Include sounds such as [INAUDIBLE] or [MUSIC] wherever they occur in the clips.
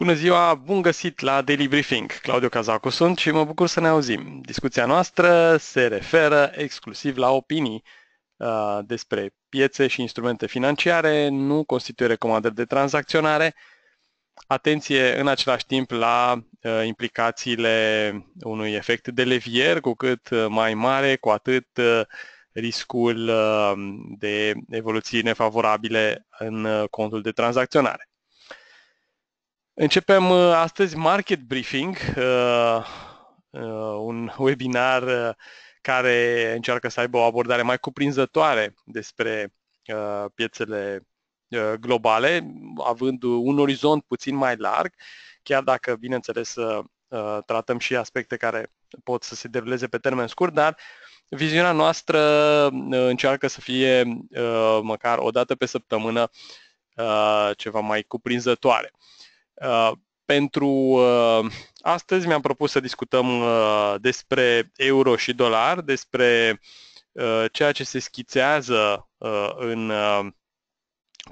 Bună ziua, bun găsit la Daily Briefing. Claudiu Cazacu sunt și mă bucur să ne auzim. Discuția noastră se referă exclusiv la opinii uh, despre piețe și instrumente financiare, nu constituie recomandări de tranzacționare. Atenție în același timp la uh, implicațiile unui efect de levier, cu cât uh, mai mare, cu atât uh, riscul uh, de evoluții nefavorabile în uh, contul de tranzacționare. Începem uh, astăzi Market Briefing, uh, uh, un webinar care încearcă să aibă o abordare mai cuprinzătoare despre piețele globale, având un orizont puțin mai larg, chiar dacă, bineînțeles, tratăm și aspecte care pot să se deruleze pe termen scurt, dar viziunea noastră încearcă să fie măcar o dată pe săptămână ceva mai cuprinzătoare. Uh, pentru uh, astăzi mi-am propus să discutăm uh, despre euro și dolar, despre ceea ce se schițează în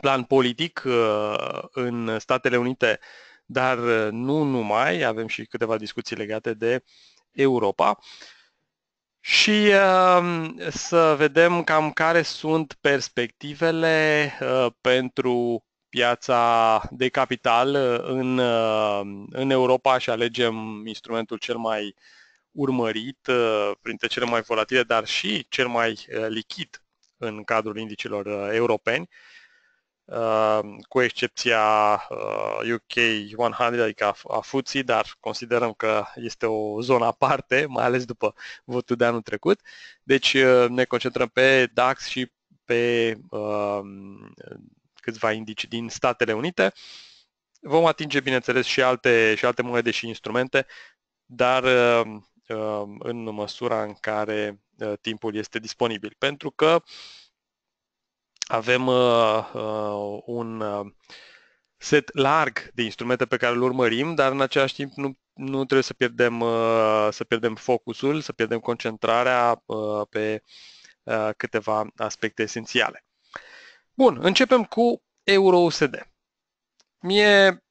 plan politic în Statele Unite, dar nu numai, avem și câteva discuții legate de Europa. Și să vedem cam care sunt perspectivele pentru piața de capital uh, în, uh, în Europa și alegem instrumentul cel mai urmărit, uh, printre cele mai volatile, dar și cel mai lichid în cadrul indicilor europeni, cu excepția UK 100, adică a FTSE, dar considerăm că este o zonă aparte, [LAUGHS] mai ales după votul de anul trecut. Deci ne concentrăm pe DAX și pe câțiva indici din Statele Unite. Vom atinge, bineînțeles, și alte, și alte monede și instrumente, dar uh, uh, în măsura în care uh, timpul este disponibil. Pentru că avem un set larg de instrumente pe care îl urmărim, dar în același timp nu, nu trebuie să pierdem, să pierdem focusul, să pierdem concentrarea pe câteva aspecte esențiale. Bun, începem cu EURUSD. Mie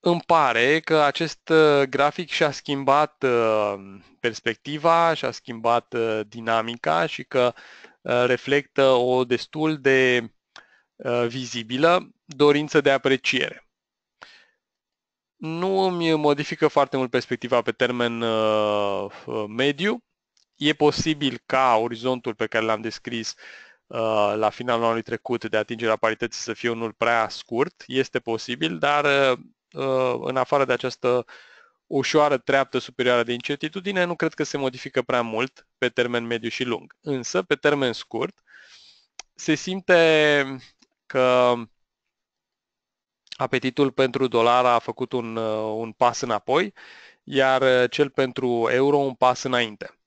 îmi pare că acest uh, grafic și-a schimbat uh, perspectiva, și-a schimbat uh, dinamica și că reflectă o destul de vizibilă dorință de apreciere. Nu îmi modifică foarte mult perspectiva pe termen mediu. E posibil ca orizontul pe care l-am descris Uh, la finalul anului trecut de atingerea parității să fie unul prea scurt, este posibil, dar uh, în afară de această ușoară treaptă superioară de incertitudine, nu cred că se modifică prea mult pe termen mediu și lung. Însă, pe termen scurt, se simte că apetitul pentru dolar a făcut un, uh, un pas înapoi, iar cel pentru euro un pas înainte.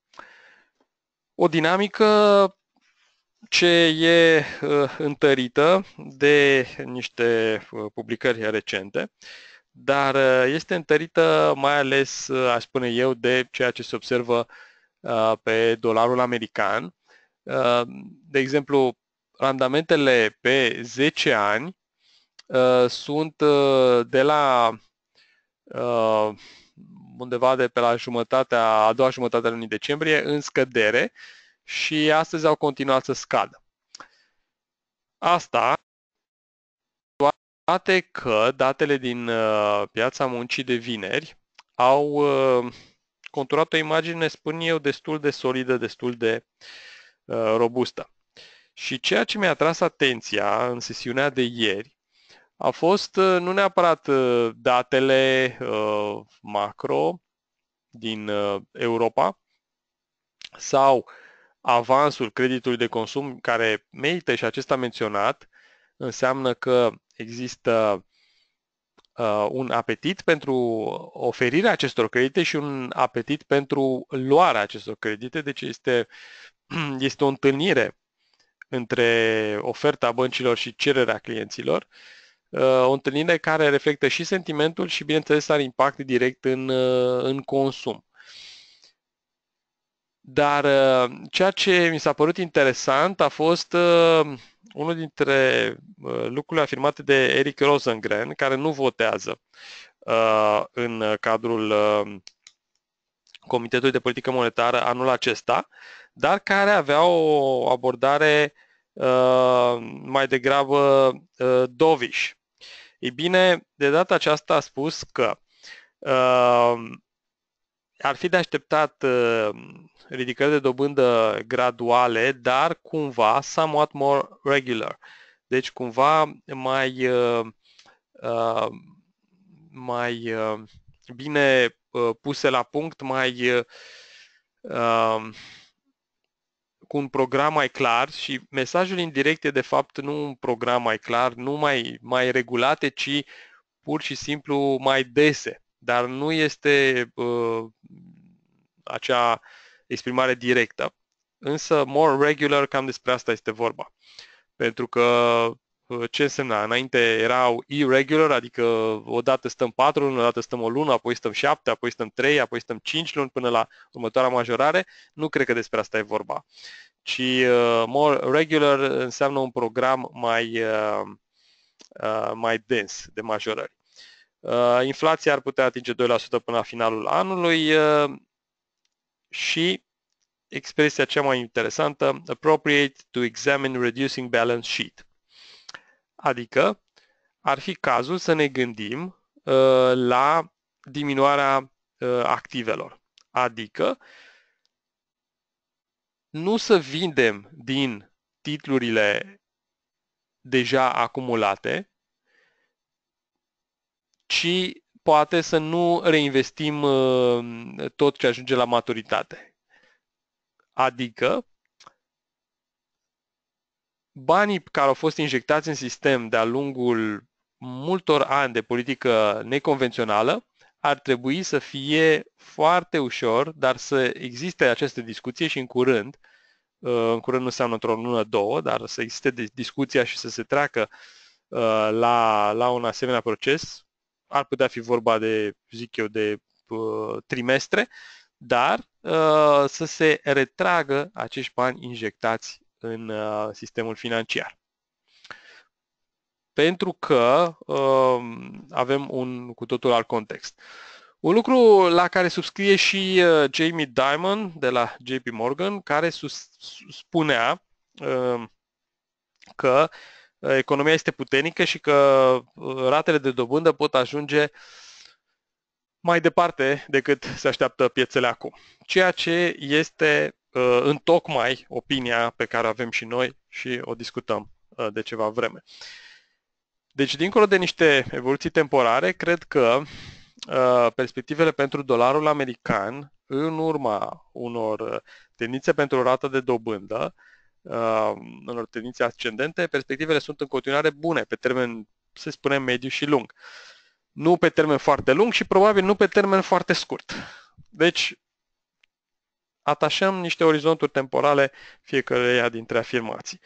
O dinamică ce e uh, întărită de niște uh, publicări recente, dar uh, este întărită mai ales, aș spune eu, de ceea ce se observă pe dolarul american. De exemplu, randamentele pe 10 ani sunt de la undeva de pe la jumătatea, a doua jumătate a lunii decembrie în scădere, și astăzi au continuat să scadă. Asta toate că datele din uh, piața muncii de vineri au uh, conturat o imagine, spun eu, destul de solidă, destul de uh, robustă. Și ceea ce mi-a tras atenția în sesiunea de ieri a fost uh, nu neapărat uh, datele uh, macro din uh, Europa sau avansul creditului de consum care merită și acesta menționat, înseamnă că există uh, un apetit pentru oferirea acestor credite și un apetit pentru luarea acestor credite, deci este, [CLEARS THROAT] este o întâlnire între oferta băncilor și cererea clienților, uh, o întâlnire care reflectă și sentimentul și, bineînțeles, are impact direct în, uh, în consum. Dar uh, ceea ce mi s-a părut interesant a fost uh, unul dintre uh, lucrurile afirmate de Eric Rosengren, care nu votează în cadrul Comitetului de Politică Monetară anul acesta, dar care avea o abordare mai degrabă dovish. Ei bine, de data aceasta a spus că ar fi de așteptat ridicări de dobândă graduale, dar cumva somewhat more regular. Deci cumva mai, uh, uh, mai uh, bine puse la punct, mai cu un program mai clar și mesajul indirect e de fapt nu un program mai clar, nu mai, mai regulate, ci pur și simplu mai dese. Dar nu este uh, acea exprimare directă. Însă more regular, cam despre asta este vorba. Pentru că uh, ce însemna? Înainte erau irregular, adică odată stăm 4 luni, odată stăm o lună, apoi stăm 7, apoi stăm 3, apoi stăm 5 luni până la următoarea majorare. Nu cred că despre asta e vorba. Ci uh, more regular înseamnă un program mai, uh, uh, mai dens de majorări. Uh, inflația ar putea atinge 2% până la finalul anului. Uh, și expresia cea mai interesantă, appropriate to examine reducing balance sheet. Adică ar fi cazul să ne gândim uh, la diminuarea uh, activelor. Adică nu să vindem din titlurile deja acumulate, ci poate să nu reinvestim uh, tot ce ajunge la maturitate. Adică, banii care au fost injectați în sistem de-a lungul multor ani de politică neconvențională ar trebui să fie foarte ușor, dar să existe aceste discuție și în curând, uh, în curând nu înseamnă într-o lună, două, dar să existe discuția și să se treacă uh, la, la un asemenea proces, ar putea fi vorba de, zic eu, de uh, trimestre, dar uh, să se retragă acești bani injectați în uh, sistemul financiar. Pentru că uh, avem un cu totul alt context. Un lucru la care subscrie și uh, Jamie Dimon de la JP Morgan, care sus, spunea uh, că economia este puternică și că uh, ratele de dobândă pot ajunge mai departe decât se așteaptă piețele acum. Ceea ce este uh, în tocmai opinia pe care o avem și noi și o discutăm uh, de ceva vreme. Deci, dincolo de niște evoluții temporare, cred că perspectivele pentru dolarul american, în urma unor tendințe pentru rată de dobândă, Uh, unor tendințe ascendente, perspectivele sunt în continuare bune pe termen, să spunem, mediu și lung. Nu pe termen foarte lung și probabil nu pe termen foarte scurt. Deci, atașăm niște orizonturi temporale fiecăreia dintre afirmații.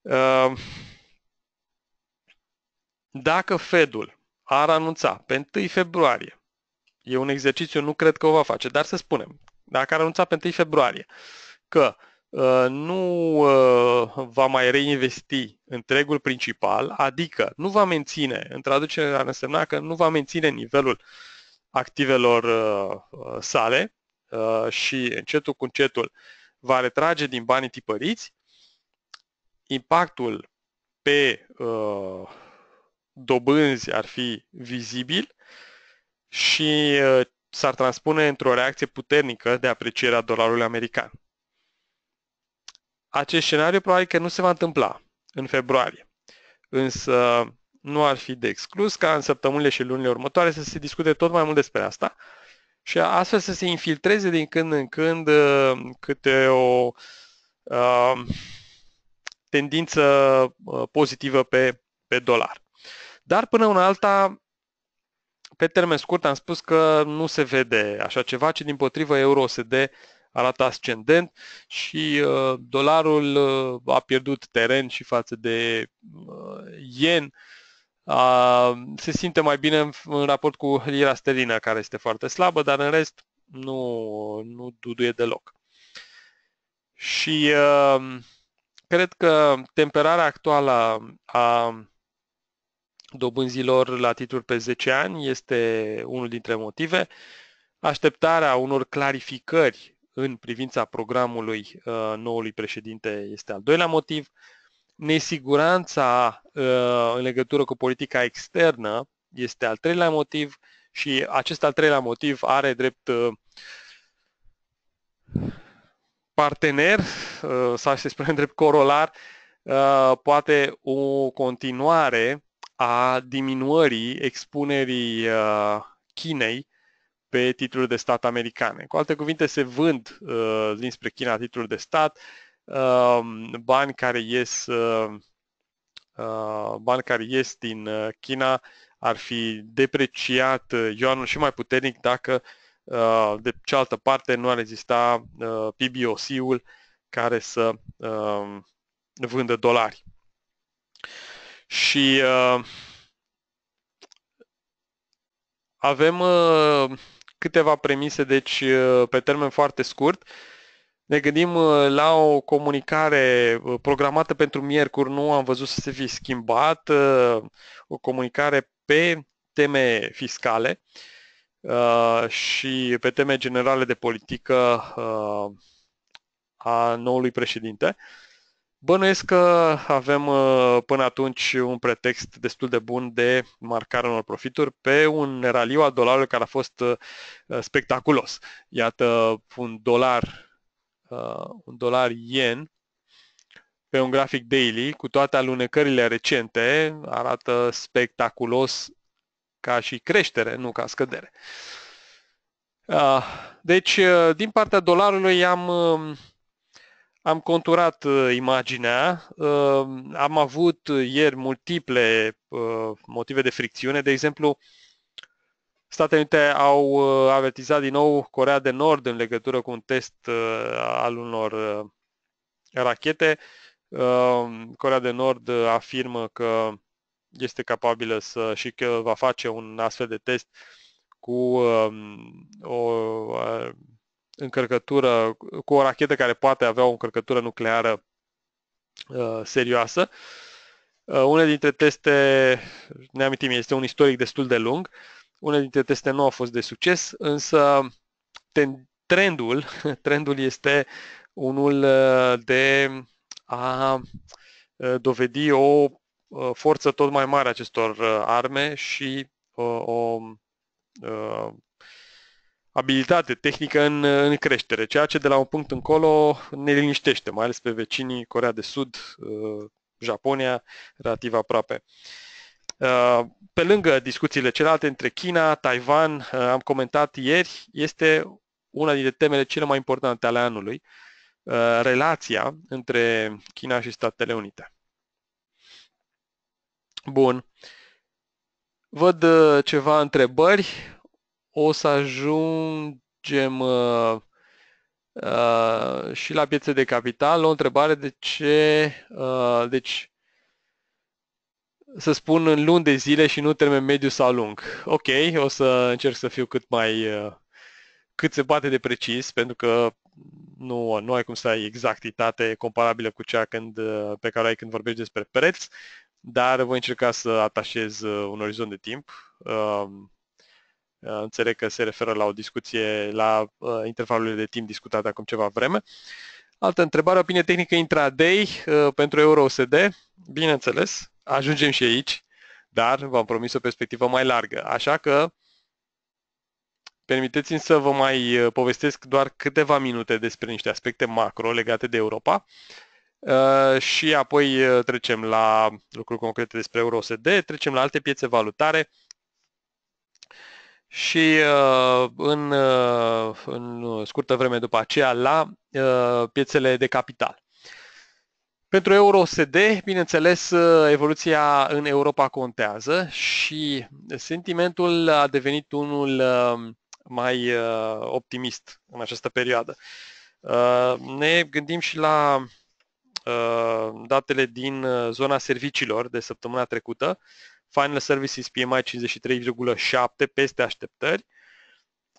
Uh, dacă Fedul ar anunța pe 1 februarie, e un exercițiu, nu cred că o va face, dar să spunem, dacă ar anunța pe 1 februarie că uh, Uh, nu uh, va mai reinvesti întregul principal, adică nu va menține, în traducere ar însemna că nu va menține nivelul activelor uh, sale și încetul cu încetul va retrage din banii tipăriți, impactul pe dobânzi ar fi vizibil și s-ar transpune într-o reacție puternică de apreciere a dolarului american acest scenariu probabil că nu se va întâmpla în februarie. Însă nu ar fi de exclus ca în săptămânile și lunile următoare să se discute tot mai mult despre asta și astfel să se infiltreze din când în când uh, câte o uh, tendință uh, pozitivă pe, pe dolar. Dar până una alta, pe termen scurt am spus că nu se vede așa ceva, ci din potrivă euro de arată ascendent și uh, dolarul uh, a pierdut teren și față de uh, yen uh, se simte mai bine în, în raport cu lira sterlină care este foarte slabă, dar în rest nu, nu duduie deloc. Și uh, cred că temperarea actuală a dobânzilor la titluri pe 10 ani este unul dintre motive. Așteptarea unor clarificări în privința programului uh, noului președinte este al doilea motiv. Nesiguranța uh, în legătură cu politica externă este al treilea motiv și acest al treilea motiv are drept uh, partener, uh, sau să spunem drept corolar, uh, poate o continuare a diminuării expunerii uh, Chinei pe titluri de stat americane. Cu alte cuvinte, se vând dinspre China titluri de stat, bani care ies bani care ies din China ar fi depreciat yuanul și mai puternic dacă Uh, de cealaltă parte, nu ar exista uh, PBOC-ul care să um, vândă dolari. Și uh, avem câteva premise, deci pe termen foarte scurt. Ne gândim la o comunicare programată pentru miercuri, nu am văzut să se fi schimbat, o comunicare pe teme fiscale. Uh, și pe teme generale de politică uh, a noului președinte. Bănuiesc că avem uh, până atunci un pretext destul de bun de marcare unor profituri pe un raliu al dolarului care a fost spectaculos. Iată un dolar, un dolar yen pe un grafic daily cu toate alunecările recente arată spectaculos ca și creștere, nu ca scădere. Ah, deci, eh, din partea dolarului am, eh, am conturat eh, imaginea, am avut ieri multiple motive de fricțiune, de exemplu, Statele Unite au avertizat din nou Corea de Nord în legătură cu un test al unor rachete. Corea de Nord afirmă că este capabilă să și că va face un astfel de test cu um, o uh, încărcătură, cu o rachetă care poate avea o încărcătură nucleară uh, serioasă. Uh, unele dintre teste, ne amintim, este un istoric destul de lung, unele dintre teste nu au fost de succes, însă ten, trendul, [LAUGHS] trendul este unul uh, de a uh, dovedi o Uh, forță tot mai mare acestor uh, arme și uh, o abilitate tehnică în, în creștere, ceea ce de la un punct încolo ne liniștește, mai ales pe vecinii Corea de Sud, Japonia, relativ aproape. Pe lângă discuțiile celelalte între China, Taiwan, am comentat ieri, este una dintre temele cele mai importante ale anului, relația între China și Statele Unite. Bun. Văd uh, ceva întrebări. O să ajungem uh, uh, și la piețe de capital. O întrebare de ce, uh, deci, să spun în luni de zile și nu termen mediu sau lung. Ok, o să încerc să fiu cât mai, uh, cât se poate de precis, pentru că nu, nu ai cum să ai exactitate comparabilă cu cea când, uh, pe care ai când vorbești despre preț dar voi încerca să atașez uh, un orizont de timp. Um, uh, înțeleg că se referă la o discuție, la uh, intervalurile de timp discutate acum ceva vreme. Altă întrebare, opinie tehnică intraday pentru EURUSD. Bineînțeles, ajungem și aici, dar v-am promis o perspectivă mai largă. Așa că permiteți-mi să vă mai povestesc doar câteva minute despre niște aspecte macro legate de Europa Uh, și apoi uh, trecem la lucruri concrete despre EURUSD, trecem la alte piețe valutare și uh, în, în scurtă vreme după aceea la piețele de capital. Pentru EURUSD, bineînțeles, evoluția în Europa contează și sentimentul a devenit unul mai optimist în această perioadă. Ne gândim și la Uh, datele din uh, zona serviciilor de săptămâna trecută, Final Services PMI 53,7 peste așteptări,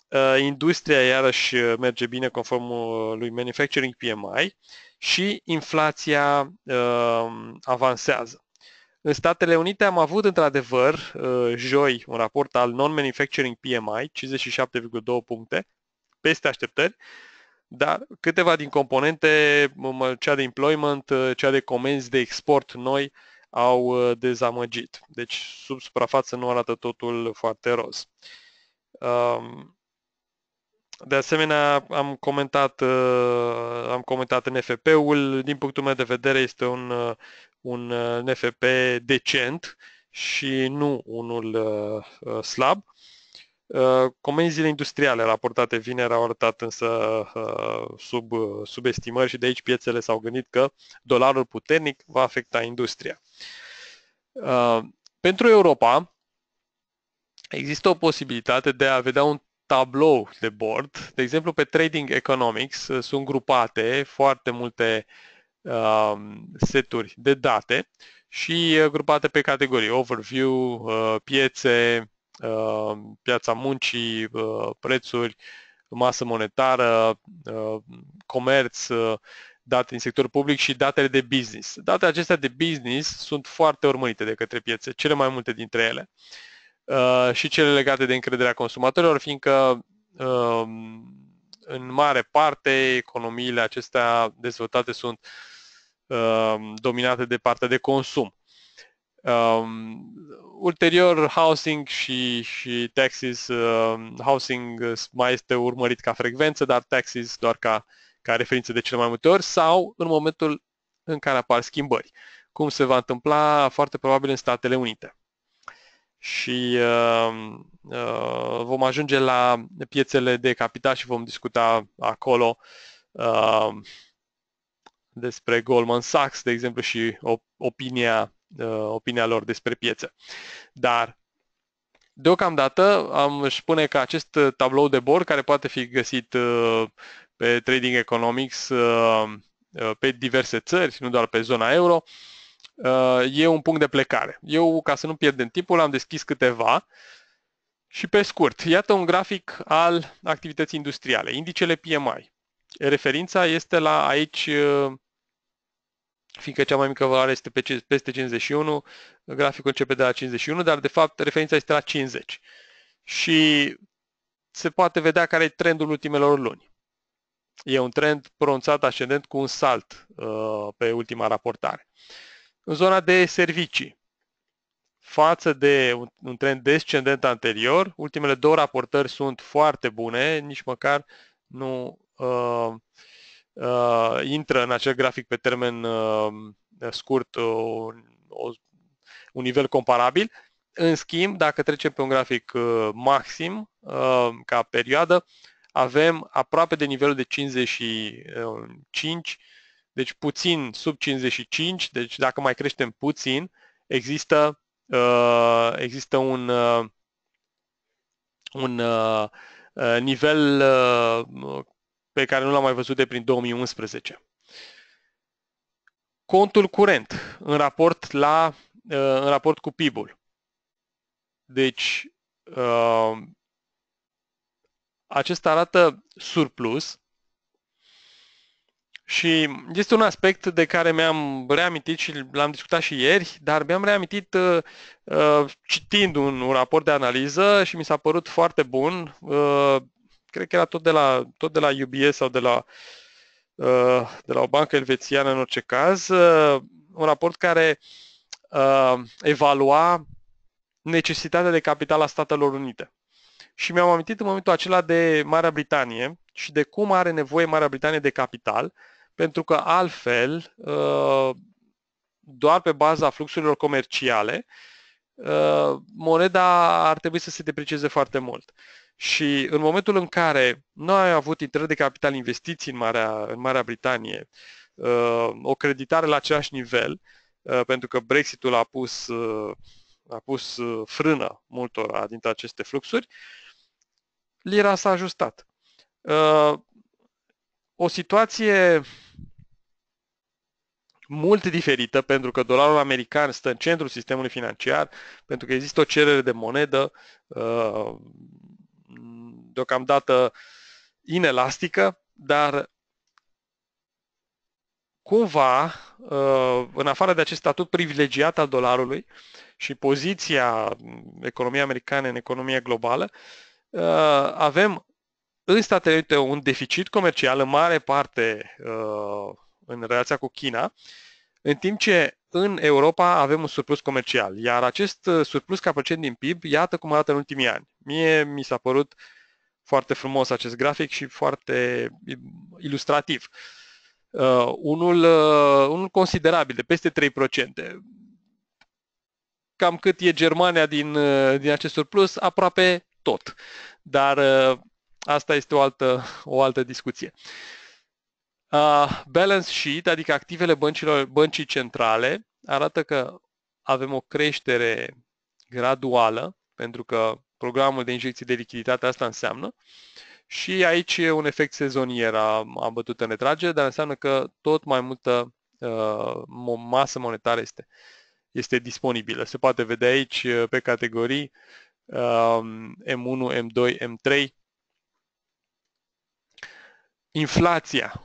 uh, industria iarăși merge bine conform lui Manufacturing PMI și inflația avansează. În Statele Unite am avut într-adevăr joi un raport al Non-Manufacturing PMI, 57,2 puncte, peste așteptări, dar câteva din componente, cea de employment, cea de comenzi de export noi, au dezamăgit. Deci, sub suprafață nu arată totul foarte roz. Um, de asemenea, am comentat, uh, am comentat NFP-ul. Din punctul meu de vedere, este un, uh, un uh, NFP decent și nu unul slab. Comenzile industriale raportate vineri au arătat însă sub, subestimări și de aici piețele s-au gândit că dolarul puternic va afecta industria. Pentru Europa există o posibilitate de a vedea un tablou de bord. De exemplu, pe Trading Economics uh, sunt grupate foarte multe uh, seturi de date și uh, grupate pe categorii, overview, uh, piețe, uh, piața muncii, uh, prețuri, masă monetară, uh, comerț, uh, date din sectorul public și datele de business. Datele acestea de business sunt foarte urmărite de către piețe, cele mai multe dintre ele. Uh, Uh, și cele legate de încrederea consumatorilor, fiindcă uh, în mare parte economiile acestea dezvoltate sunt uh, dominate de partea de consum. Um, ulterior, housing și, și taxes, uh, housing mai este urmărit ca frecvență, dar taxes doar ca, ca referință de cele mai multe ori sau în momentul în care apar schimbări, cum se va întâmpla foarte probabil în Statele Unite și uh, uh, vom ajunge la piețele de capital și vom discuta acolo uh, despre Goldman Sachs, de exemplu, și opinia, uh, opinia lor despre piețe. Dar Deocamdată am spune că acest tablou de bord, care poate fi găsit uh, pe Trading Economics uh, uh, pe diverse țări, nu doar pe zona euro, Uh, e un punct de plecare. Eu, ca să nu pierdem timpul, am deschis câteva și pe scurt, iată un grafic al activității industriale, indicele PMI. Referința este la aici, uh, fiindcă cea mai mică valoare este pe peste 51, graficul începe de la 51, dar de fapt referința este la 50. Și se poate vedea care e trendul ultimelor luni. E un trend pronunțat ascendent cu un salt uh, pe ultima raportare. În zona de servicii, față de un, un trend descendent anterior, ultimele două raportări sunt foarte bune, nici măcar nu uh, uh, intră în acel grafic pe termen uh, scurt uh, o, un nivel comparabil. În schimb, dacă trecem pe un grafic uh, maxim uh, ca perioadă, avem aproape de nivelul de 55 deci puțin sub 55, deci dacă mai creștem puțin, există, uh, există un, uh, un uh, uh nivel uh, pe care nu l-am mai văzut de prin 2011. Contul curent în raport, la, uh, în raport cu PIB-ul. Deci, acesta arată surplus și este un aspect de care mi-am reamintit și l-am discutat și ieri, dar mi-am reamintit uh, uh, citind un, un raport de analiză și mi s-a părut foarte bun. Uh, cred că era tot de la, tot de la UBS sau de la, uh, de la o bancă elvețiană în orice caz, uh, un raport care uh, evalua necesitatea de capital a Statelor Unite. Și mi-am amintit în momentul acela de Marea Britanie și de cum are nevoie Marea Britanie de capital, pentru că altfel, uh, doar pe baza fluxurilor comerciale, uh, moneda ar trebui să se deprecieze foarte mult. Și în momentul în care noi am avut intrări de capital investiții în Marea, în Marea Britanie, uh, o creditare la același nivel, pentru că Brexitul a pus, a pus frână multora dintre aceste fluxuri, lira s-a ajustat. O situație mult diferită, pentru că dolarul american stă în centrul sistemului financiar, pentru că există o cerere de monedă uh, deocamdată inelastică, dar cumva, uh, în afară de acest statut privilegiat al dolarului și poziția economiei americane în economia globală, uh, avem în Statele Unite un deficit comercial în mare parte în relația cu China, în timp ce în Europa avem un surplus comercial, iar acest surplus ca procent din PIB, iată cum arată în ultimii ani. Mie mi s-a părut foarte frumos acest grafic și foarte ilustrativ. Uh, unul, uh, unul considerabil, de peste 3%. Cam cât e Germania din, uh, din acest surplus? Aproape tot. Dar uh, asta este o altă, o altă discuție. Uh, balance sheet, adică activele băncilor, băncii centrale, arată că avem o creștere graduală, pentru că programul de injecție de lichiditate asta înseamnă. Și aici e un efect sezonier, am, am bătut în retragere, dar înseamnă că tot mai multă uh, masă monetară este, este disponibilă. Se poate vedea aici uh, pe categorii uh, M1, M2, M3. Inflația.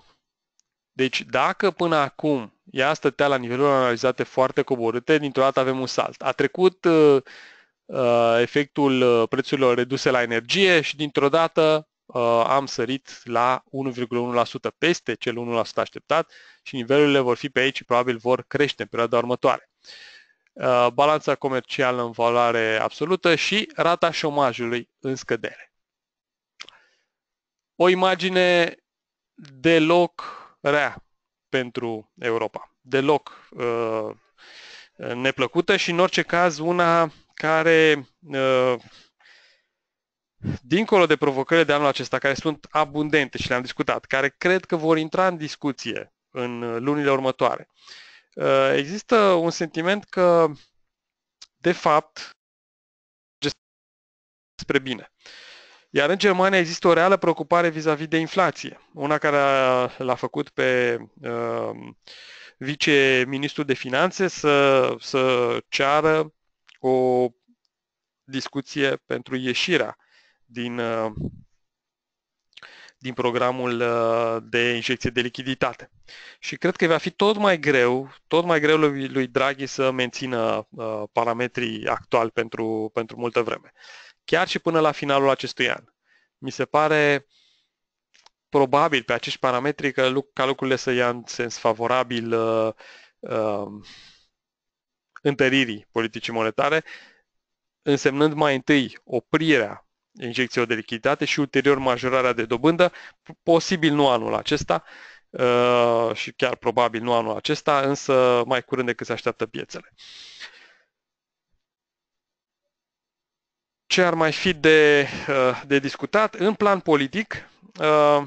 Deci dacă până acum ea stătea la niveluri analizate foarte coborâte, dintr-o dată avem un salt. A trecut uh, Uh, efectul uh, prețurilor reduse la energie și dintr-o dată uh, am sărit la 1,1% peste cel 1% așteptat și nivelurile vor fi pe aici și probabil vor crește în perioada următoare. Balanța comercială în valoare absolută și rata șomajului în scădere. O imagine deloc rea pentru Europa. Deloc uh, neplăcută și în orice caz una care, uh, dincolo de provocările de anul acesta, care sunt abundente și le-am discutat, care cred că vor intra în discuție în lunile următoare, uh, există un sentiment că, de fapt, despre bine. Iar în Germania există o reală preocupare vis-a-vis de inflație. Una care l-a făcut pe uh, viceministrul de finanțe să, să ceară o discuție pentru ieșirea din, uh, din programul uh, de injecție de lichiditate. Și cred că va fi tot mai greu, tot mai greu lui, lui Draghi să mențină uh, parametrii actuali pentru, pentru multă vreme. Chiar și până la finalul acestui an. Mi se pare probabil pe acești parametri că, ca lucrurile să ia în sens favorabil uh, uh, întăririi politicii monetare, însemnând mai întâi oprirea injecțiilor de lichiditate și ulterior majorarea de dobândă, posibil nu anul acesta uh, și chiar probabil nu anul acesta, însă mai curând decât se așteaptă piețele. Ce ar mai fi de, uh, de discutat? În plan politic, uh,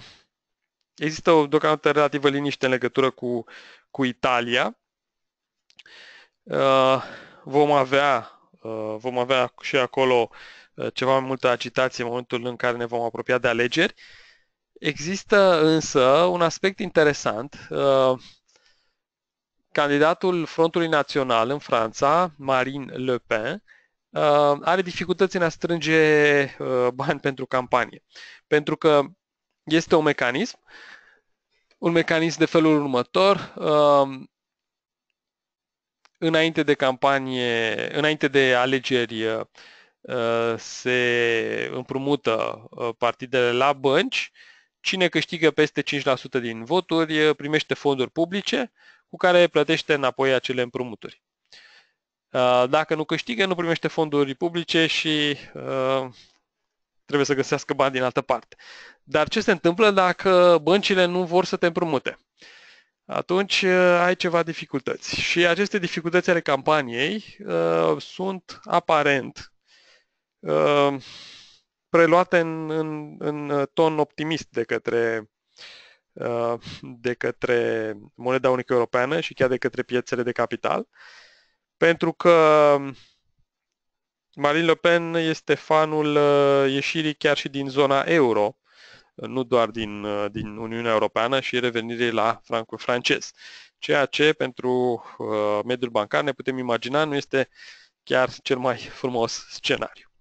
există o deocamdată relativă liniște în legătură cu, cu Italia. Uh, vom avea, uh, vom avea și acolo uh, ceva mai multă agitație în momentul în care ne vom apropia de alegeri. Există însă un aspect interesant. Candidatul Frontului Național în Franța, Marine Le Pen, are dificultăți în a strânge bani [LAUGHS] pentru campanie. Pentru că este un mecanism, un mecanism de felul următor, înainte de campanie, înainte de alegeri, uh, se împrumută uh, partidele la bănci. Cine câștigă peste 5% din voturi uh, primește fonduri publice cu care plătește înapoi acele împrumuturi. Dacă nu câștigă, nu primește fonduri publice și trebuie să găsească bani din altă parte. Dar ce se întâmplă dacă băncile nu vor să te împrumute? atunci uh, ai ceva dificultăți. Și aceste dificultăți ale campaniei uh, sunt aparent uh, preluate în, în, în ton optimist de către, uh, de către moneda unică europeană și chiar de către piețele de capital, pentru că Marine Le Pen este fanul uh, ieșirii chiar și din zona euro nu doar din, uh, din Uniunea Europeană și revenirii la francul francez. Ceea ce pentru uh, mediul bancar ne putem imagina nu este chiar cel mai frumos scenariu.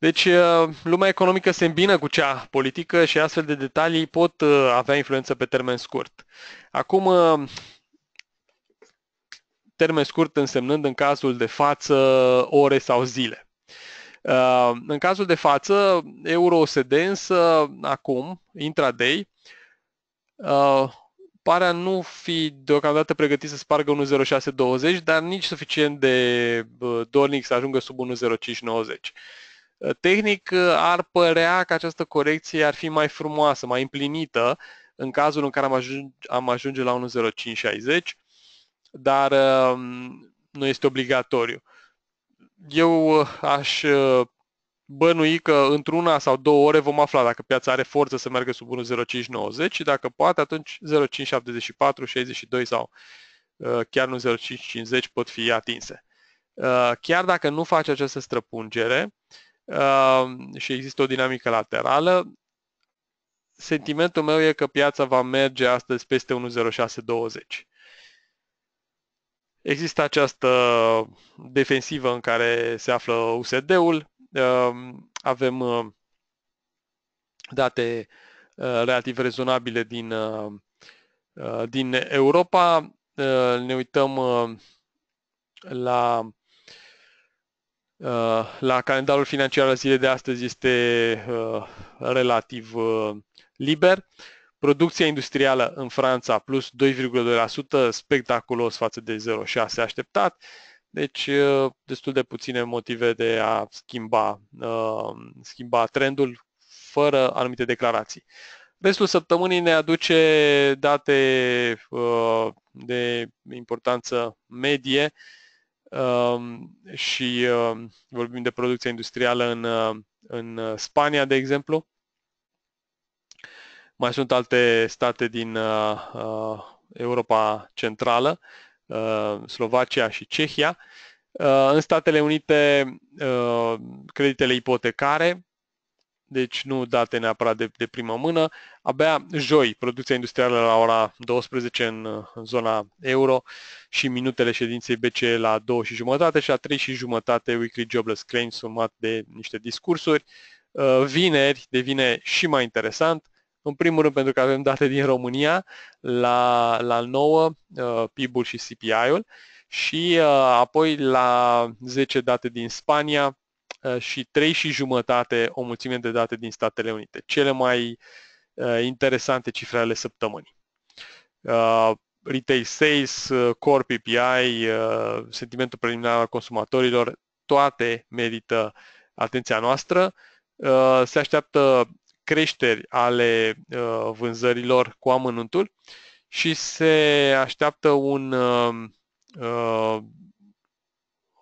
Deci, lumea economică se îmbină cu cea politică și astfel de detalii pot avea influență pe termen scurt. Acum, termen scurt însemnând în cazul de față ore sau zile. În cazul de față, euro-USD însă acum, intraday, pare a nu fi deocamdată pregătit să spargă 1.0620, dar nici suficient de dornic să ajungă sub 1.0590. Tehnic ar părea că această corecție ar fi mai frumoasă, mai împlinită în cazul în care am ajunge, am ajunge la 1.0560, dar nu este obligatoriu. Eu aș bănui că într-una sau două ore vom afla dacă piața are forță să meargă sub 1.0590 și dacă poate, atunci 0.574, 62 sau uh, chiar nu 0.550 pot fi atinse. Uh, chiar dacă nu face această străpungere uh, și există o dinamică laterală, sentimentul meu e că piața va merge astăzi peste 1.0620. Există această defensivă în care se află USD-ul, Ehm, avem ehm, date eh, relativ rezonabile din, eh, din Europa. Eh, ne uităm la la calendarul financiar al zilei de astăzi este relativ liber. Producția industrială în Franța plus 2,2%, spectaculos față de 0,6 așteptat. Deci, uh, destul de puține motive de a schimba, uh, schimba trendul fără anumite declarații. Restul săptămânii ne aduce date uh, de importanță medie um, și vorbim de producția industrială în, în Spania, de exemplu. Mai sunt alte state din Europa Centrală Uh, Slovacia și Cehia. Uh, în Statele Unite, uh, creditele ipotecare, deci nu date neapărat de, de primă mână. Abia joi, producția industrială la ora 12 în, în zona euro și minutele ședinței BCE la 2 și jumătate și la 3 și jumătate Weekly Jobless Claims urmat de niște discursuri. Vineri devine și mai interesant. În primul rând pentru că avem date din România la, la 9, uh, PIB-ul și CPI-ul și uh, apoi la 10 date din Spania uh, și 3 și jumătate o mulțime de date din Statele Unite. Cele mai uh, interesante cifre ale săptămânii. Uh, retail sales, uh, core PPI, uh, sentimentul preliminar al consumatorilor, toate merită atenția noastră. Uh, se așteaptă creșteri ale uh, vânzărilor cu amănuntul și se așteaptă un, uh, uh,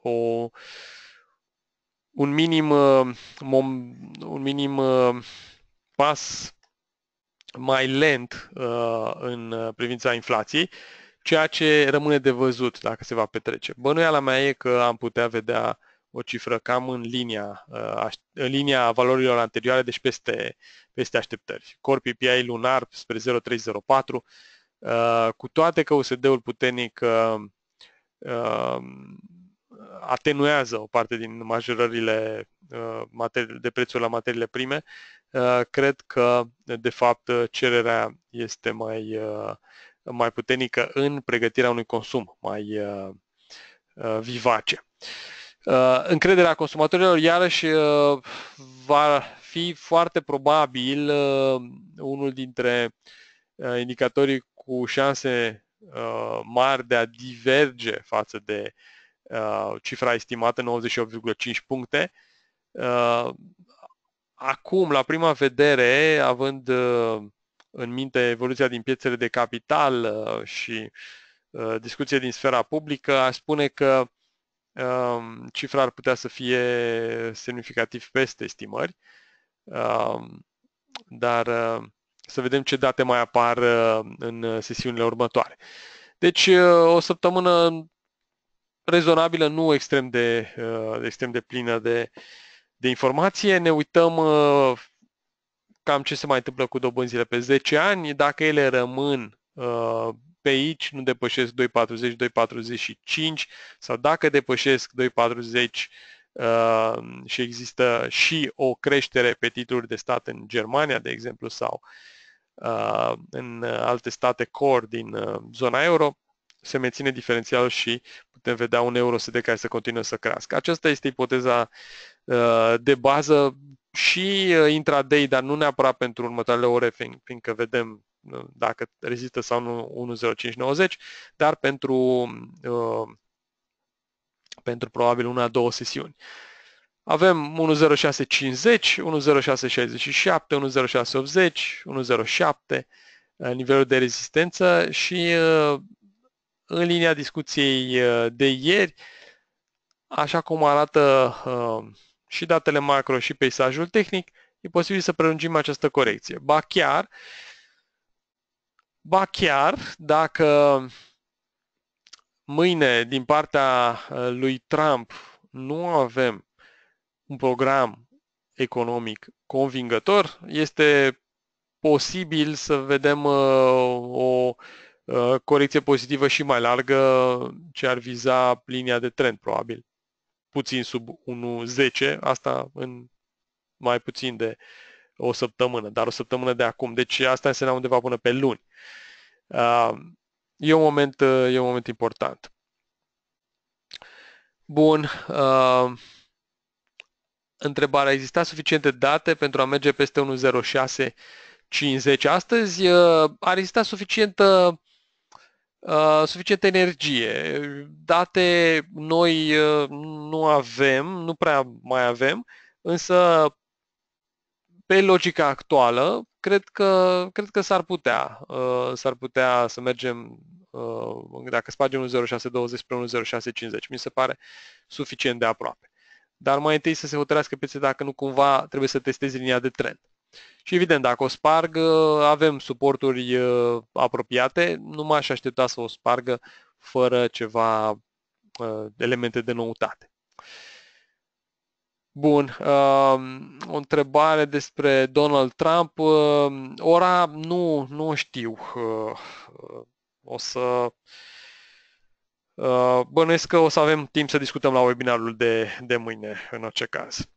o, un minim, un minim pas mai lent în privința inflației, ceea ce rămâne de văzut dacă se va petrece. Bănuiala mea e că am putea vedea o cifră cam în linia, uh, în linia valorilor anterioare, deci peste, peste așteptări. Core PPI lunar spre 0,304, uh, cu toate că USD-ul puternic uh, atenuează o parte din majorările de prețuri la materiile prime, cred că, de fapt, cererea este mai, mai puternică în pregătirea unui consum mai vivace. Uh, încrederea consumatorilor, iarăși, uh, va fi foarte probabil uh, unul dintre indicatorii cu șanse mari de a diverge față de cifra estimată 98,5 puncte. Acum, la prima vedere, având în minte evoluția din piețele de capital și discuție din sfera publică, aș spune că cifra ar putea să fie semnificativ peste estimări, dar uh, să vedem ce date mai apar uh, în sesiunile următoare. Deci uh, o săptămână rezonabilă, nu extrem de, extrem de plină de, de informație. Ne uităm cam ce se mai întâmplă cu dobânzile pe 10 ani, dacă ele rămân pe aici nu depășesc 2,40, 2,45 sau dacă depășesc 2,40 uh, și există și o creștere pe titluri de stat în Germania, de exemplu, sau uh, în alte state core din uh, zona euro, se menține diferențialul și putem vedea un euro SD care să continuă să crească. Aceasta este ipoteza uh, de bază și uh, intraday, dar nu neapărat pentru următoarele ore, fiindcă vedem uh, dacă rezistă sau nu 1.0590, dar pentru, uh, pentru probabil una, două sesiuni. Avem 1.0650, 1.0667, 1.0680, 1.07 nivelul de rezistență și în linia discuției de ieri, așa cum arată și datele macro și peisajul tehnic, e posibil să prelungim această corecție. Ba chiar, ba chiar dacă mâine din partea uh, lui Trump nu avem un program economic convingător, este posibil să vedem uh, o uh, corecție pozitivă și mai largă ce ar viza linia de trend, probabil puțin sub 1.10, asta în mai puțin de o săptămână, dar o săptămână de acum. Deci asta înseamnă undeva până pe luni. Uh, e un moment, uh, e un moment important. Bun. Uh, întrebarea, exista suficiente date pentru a merge peste 1.0650 astăzi? Ar exista suficientă Uh, suficientă energie. Date noi uh, nu avem, nu prea mai avem, însă pe logica actuală, cred că, cred că s-ar putea, uh, s-ar putea să mergem, uh, dacă spargem 1.0620 spre 1.0650, mi se pare suficient de aproape. Dar mai întâi să se hotărească piețe dacă nu cumva trebuie să testezi linia de trend. Și evident, dacă o sparg, avem suporturi uh, apropiate, nu m-aș aștepta să o spargă fără ceva uh, elemente de noutate. Bun, um, o întrebare despre Donald Trump. Uh, ora nu, nu știu. O să bănuiesc că o să avem timp să discutăm la webinarul de, de mâine, în orice caz.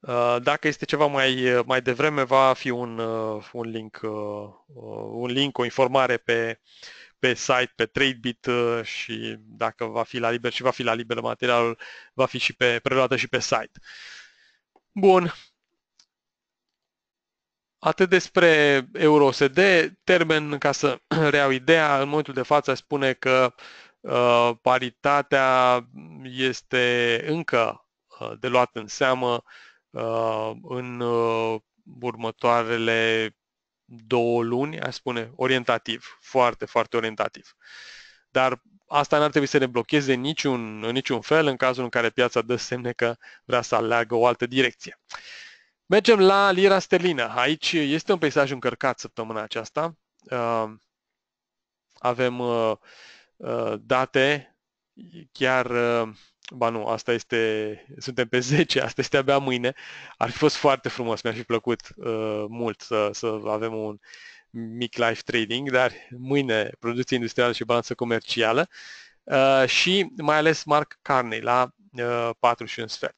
Uh, dacă este ceva mai, uh, mai devreme, va fi un, uh, un, link, un link, o informare pe, pe site, pe TradeBit și dacă va fi la liber și va fi la liber materialul, va fi și pe preluată și pe site. Bun. Atât despre EURUSD, termen, ca să [CLEARS THROAT] reau ideea, în momentul de față spune că uh, paritatea este încă uh, de luat în seamă Uh, în uh, următoarele două luni, aș spune, orientativ, foarte, foarte orientativ. Dar asta n-ar trebui să ne blocheze niciun, în niciun fel în cazul în care piața dă semne că vrea să aleagă o altă direcție. Mergem la lira sterlină. Aici este un peisaj încărcat săptămâna aceasta. Uh, avem date chiar Ba nu, asta este, suntem pe [LAUGHS] 10, asta este abia mâine. Ar fi fost foarte frumos, mi-ar fi plăcut uh, mult să, să avem un mic live trading, dar mâine producție industrială și balanță comercială uh, și mai ales Mark Carney la uh, 4 și un sfert.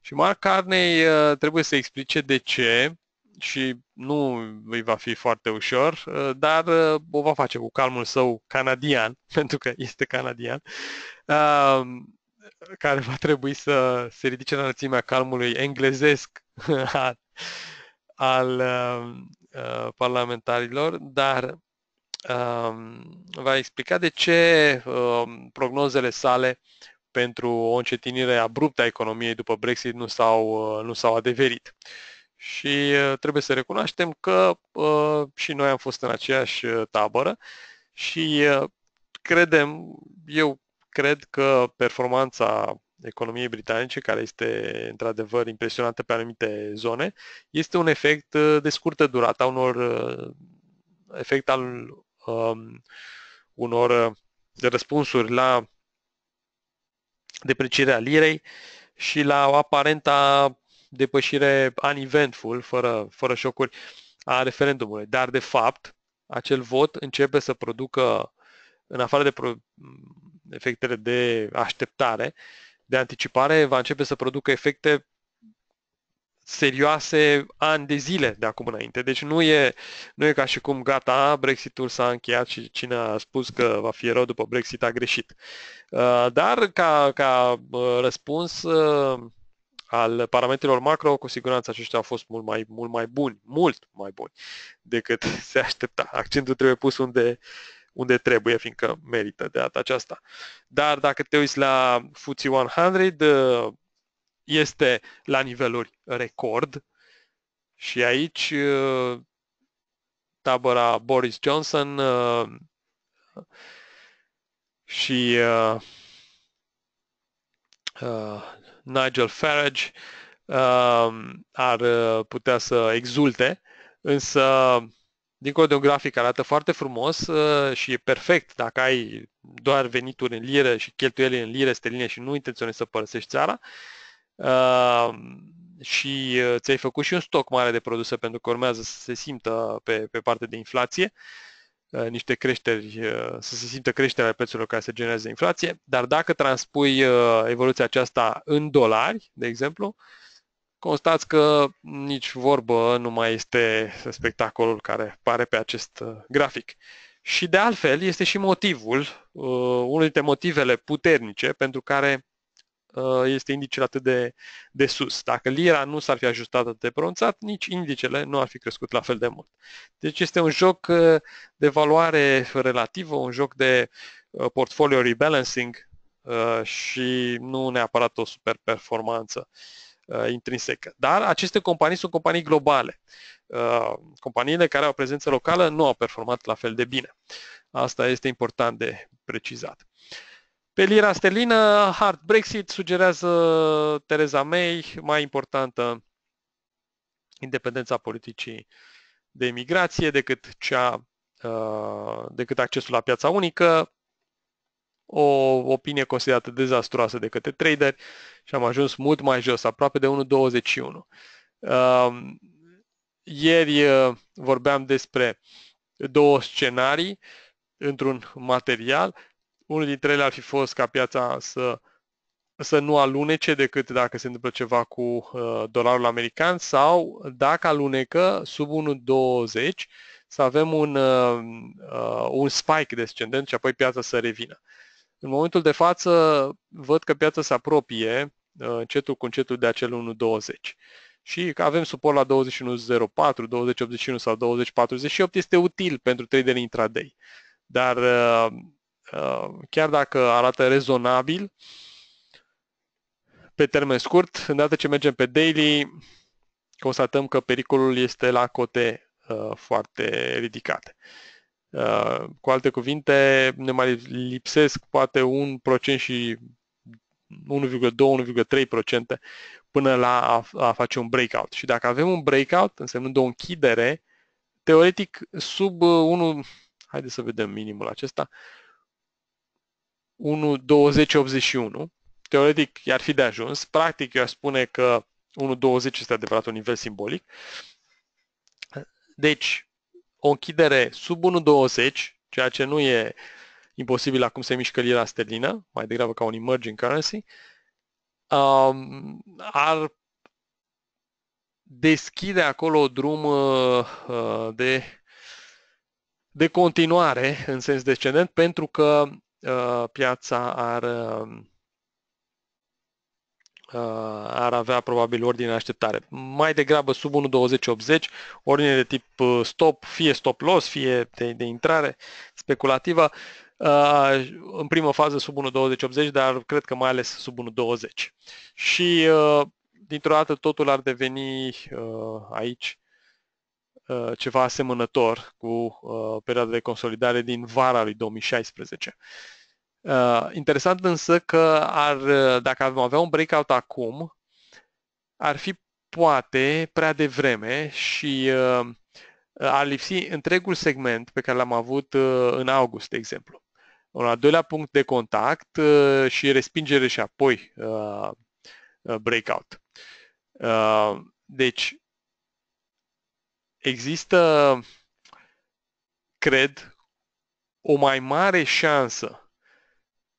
Și Mark Carney uh, trebuie să explice de ce și nu îi va fi foarte ușor, uh, dar uh, o va face cu calmul său canadian, [LAUGHS] pentru că este canadian. Uh, care va trebui să se ridice la înălțimea calmului englezesc [LAUGHS] al, al uh, parlamentarilor, dar uh, va explica de ce uh, prognozele sale pentru o încetinire abruptă a economiei după Brexit nu s-au, uh, nu s-au adeverit. Și uh, trebuie să recunoaștem că uh, și noi am fost în aceeași uh, tabără și uh, credem, eu cred că performanța economiei britanice, care este într-adevăr impresionantă pe anumite zone, este un efect uh, de scurtă durată, a unor uh, efect al um, unor uh, de răspunsuri la deprecierea lirei și la o aparenta depășire uneventful, fără, fără șocuri, a referendumului. Dar, de fapt, acel vot începe să producă, în afară de pro- efectele de așteptare, de anticipare va începe să producă efecte serioase ani de zile de acum înainte. Deci nu e, nu e ca și cum gata, Brexitul s-a încheiat și cine a spus că va fi rău după Brexit a greșit. Uh, dar ca, ca uh, răspuns uh, al parametrilor macro, cu siguranță aceștia au fost mult mai, mult mai buni, mult mai buni decât [LAUGHS] se aștepta. Accentul trebuie pus unde, unde trebuie, fiindcă merită de data aceasta. Dar dacă te uiți la FTSE 100, este la niveluri record și aici uh, tabăra Boris Johnson uh, și uh, Nigel Farage ar putea să exulte, însă dincolo de un grafic arată foarte frumos și e perfect. Dacă ai doar venituri în lire și cheltuieli în lire sterline și nu intenționezi să părăsești țara, și uh, ți-ai făcut și un stoc mare de produse pentru că urmează să se simtă pe, pe partea de inflație, uh, niște creșteri, uh, să se simtă creșterea prețurilor care se generează inflație, dar dacă transpui evoluția aceasta în dolari, de exemplu, constați că nici vorbă nu mai este spectacolul care pare pe acest grafic. Și de altfel este și motivul, unul dintre motivele puternice pentru care Uh, este indicele atât de, de sus. Dacă lira nu s-ar fi ajustat atât de pronunțat, nici indicele nu ar fi crescut la fel de mult. Deci este un joc uh, de valoare relativă, un joc de uh, portfolio rebalancing și nu neapărat o super performanță intrinsecă. Dar aceste companii sunt companii globale. Companiile care au prezență locală nu au performat la fel de bine. Asta este important de precizat. Pe lira sterlină, hard Brexit, sugerează Theresa May, mai importantă independența politicii de imigrație decât, cea, uh, decât accesul la piața unică, o opinie considerată dezastruoasă de către trader și am ajuns mult mai jos, aproape de 1,21. Um, ieri uh, vorbeam despre două scenarii într-un material unul dintre ele ar fi fost ca piața să, să nu alunece decât dacă se întâmplă ceva cu uh, dolarul american sau dacă alunecă sub 1,20 să avem un, uh, uh, un spike descendent și apoi piața să revină. În momentul de față văd că piața se apropie uh, încetul cu încetul de acel 1,20 și că avem suport la 21.04, 20.81 sau 20.48 este util pentru traderii intraday. Dar uh, Uh, chiar dacă arată rezonabil, pe termen scurt, îndată ce mergem pe daily, constatăm că pericolul este la cote uh, foarte ridicate. Uh, cu alte cuvinte, ne mai lipsesc poate un procent și 1,2-1,3% până la a, a face un breakout. Și dacă avem un breakout, însemnând o închidere, teoretic sub 1, haideți să vedem minimul acesta, 1.2081. Teoretic i-ar fi de ajuns. Practic eu aș spune că 1.20 este adevărat un nivel simbolic. Deci, o închidere sub 1.20, ceea ce nu e imposibil acum se mișcă lira sterlină, mai degrabă ca un emerging currency, um, ar deschide acolo drum uh, de, de continuare în sens descendent pentru că Uh, piața ar, um, uh, ar avea probabil ordine de așteptare. Mai degrabă sub 1.2080, ordine de tip uh, stop, fie stop loss, fie de, de intrare speculativă, în primă fază sub 1.2080, dar cred că mai ales sub 1.20. Și dintr-o dată totul ar deveni aici ceva asemănător cu perioada de consolidare din vara lui 2016. Uh, interesant însă că ar, dacă am avea un breakout acum, ar fi poate prea devreme și uh, ar lipsi întregul segment pe care l-am avut uh, în august, de exemplu. Un al doilea punct de contact uh, și respingere și apoi uh, uh breakout. Uh, deci, există, cred, o mai mare șansă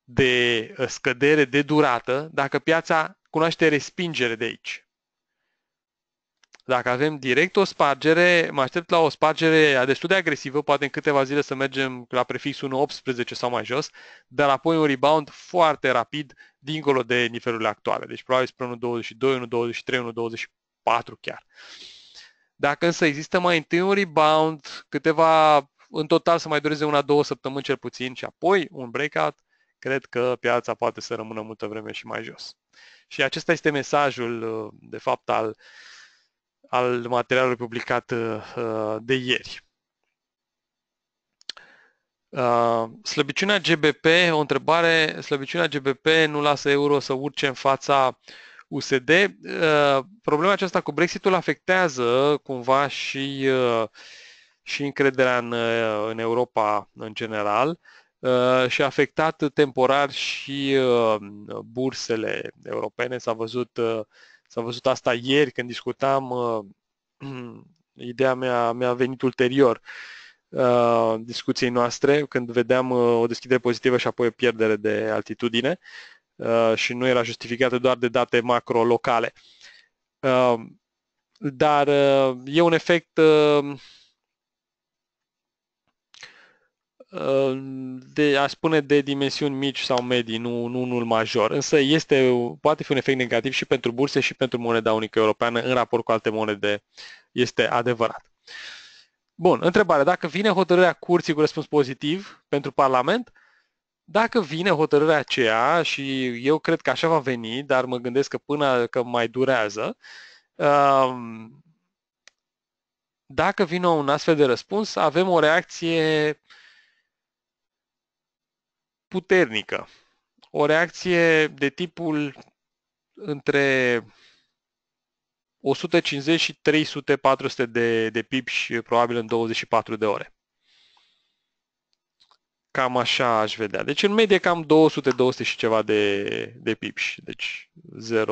de uh, scădere de durată dacă piața cunoaște respingere de aici. Dacă avem direct o spargere, mă aștept la o spargere destul de agresivă, poate în câteva zile să mergem la prefixul 1.18 sau mai jos, dar apoi un rebound foarte rapid dincolo de nivelurile actuale. Deci probabil spre 1.22, 1.23, 1.24 chiar. Dacă însă există mai întâi un rebound, câteva, în total să mai dureze una, două săptămâni cel puțin și apoi un breakout, cred că piața poate să rămână multă vreme și mai jos. Și acesta este mesajul, de fapt, al, al materialului publicat uh, de ieri. Uh, slăbiciunea GBP, o întrebare, slăbiciunea GBP nu lasă euro să urce în fața USD. Uh, problema aceasta cu Brexitul afectează cumva și, și încrederea în, în Europa în general și a afectat temporar și bursele europene. S-a văzut S-a văzut asta ieri când discutam, uh, [CLEARS THROAT] ideea mea mi-a venit ulterior uh, discuției noastre, când vedeam uh, o deschidere pozitivă și apoi o pierdere de altitudine uh, și nu era justificată doar de date macro-locale. Uh, dar uh, e un efect uh, de, a spune de dimensiuni mici sau medii, nu, nu unul major. Însă este, poate fi un efect negativ și pentru burse și pentru moneda unică europeană în raport cu alte monede. Este adevărat. Bun, întrebare. Dacă vine hotărârea curții cu răspuns pozitiv pentru Parlament, dacă vine hotărârea aceea și eu cred că așa va veni, dar mă gândesc că până că mai durează, um, dacă vine un astfel de răspuns, avem o reacție puternică. O reacție de tipul între 150 și 300-400 de, de pips probabil în 24 de ore. Cam așa aș vedea. Deci în medie cam 200-200 și ceva de, de pips. Deci 0,2.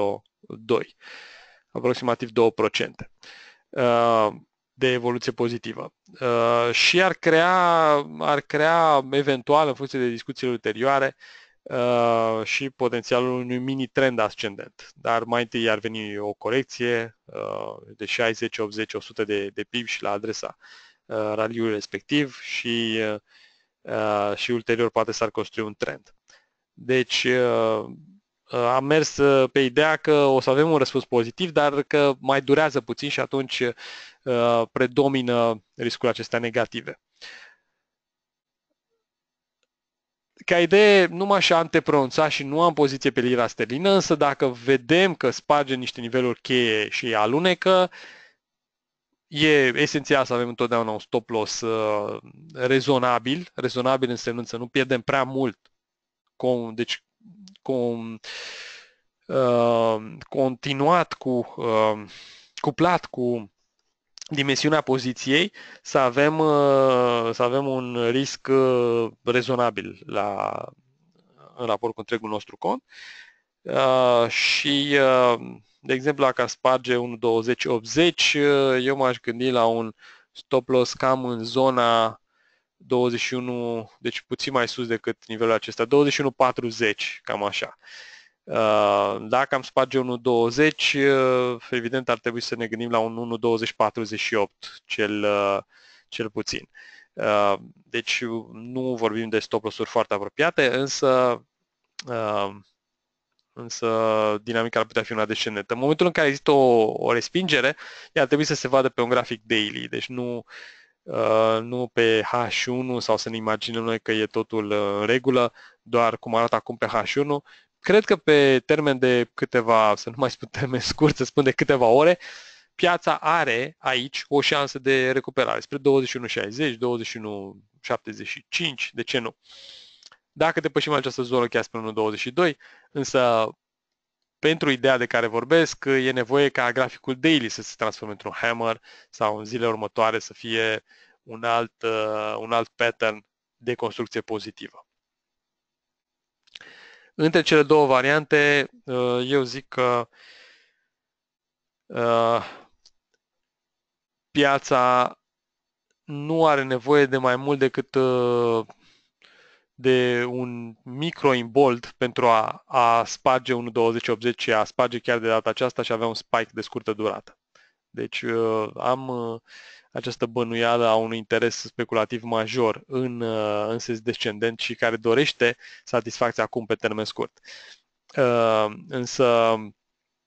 Aproximativ 2%. Uh, de evoluție pozitivă. Uh, și ar crea, ar crea eventual, în funcție de discuțiile ulterioare, uh, și potențialul unui mini trend ascendent. Dar mai întâi ar veni o corecție uh, de 60, 80, 100 de, de PIB și la adresa uh, raliului respectiv și, uh, și ulterior poate s-ar construi un trend. Deci uh, am mers uh, pe ideea că o să avem un răspuns pozitiv, dar că mai durează puțin și atunci uh, predomină riscul acestea negative. Ca idee, nu m-aș antepronunța și nu am poziție pe lira sterlină, însă dacă vedem că sparge niște niveluri cheie și alunecă, e esențial să avem întotdeauna un stop loss uh, rezonabil, rezonabil însemnând să nu pierdem prea mult, deci cu, uh, continuat cu, uh, cuplat cu dimensiunea poziției, să avem, uh, să avem un risc uh, rezonabil la, în raport cu întregul nostru cont. Uh, și, uh, de exemplu, dacă sparge un 20-80, uh, eu m-aș gândi la un stop loss cam în zona 21, deci puțin mai sus decât nivelul acesta, 21.40, cam așa. Uh, dacă am sparge 1.20, uh, evident ar trebui să ne gândim la un 1.20.48 cel, uh, cel puțin. Deci nu vorbim de stop loss-uri foarte apropiate, însă însă dinamica ar putea fi una descendentă. În momentul în care există o, o respingere, ea ar trebui să se vadă pe un grafic daily, deci nu Uh, nu pe H1 sau să ne imaginăm noi că e totul uh, în regulă, doar cum arată acum pe H1. Cred că pe termen de câteva, să nu mai spun termen scurt, să spun de câteva ore, piața are aici o șansă de recuperare spre 21.60, 21.75, de ce nu? Dacă depășim această zonă chiar spre 1.22, însă pentru ideea de care vorbesc, e nevoie ca graficul daily să se transforme într-un hammer sau în zilele următoare să fie un alt, uh, un alt pattern de construcție pozitivă. Între cele două variante, uh, eu zic că uh, piața nu are nevoie de mai mult decât de un micro imbold pentru a, a sparge un 2080 și a sparge chiar de data aceasta și avea un spike de scurtă durată. Deci uh, am uh, această bănuială a unui interes speculativ major în, uh, în sens descendent și care dorește satisfacția acum pe termen scurt. Însă,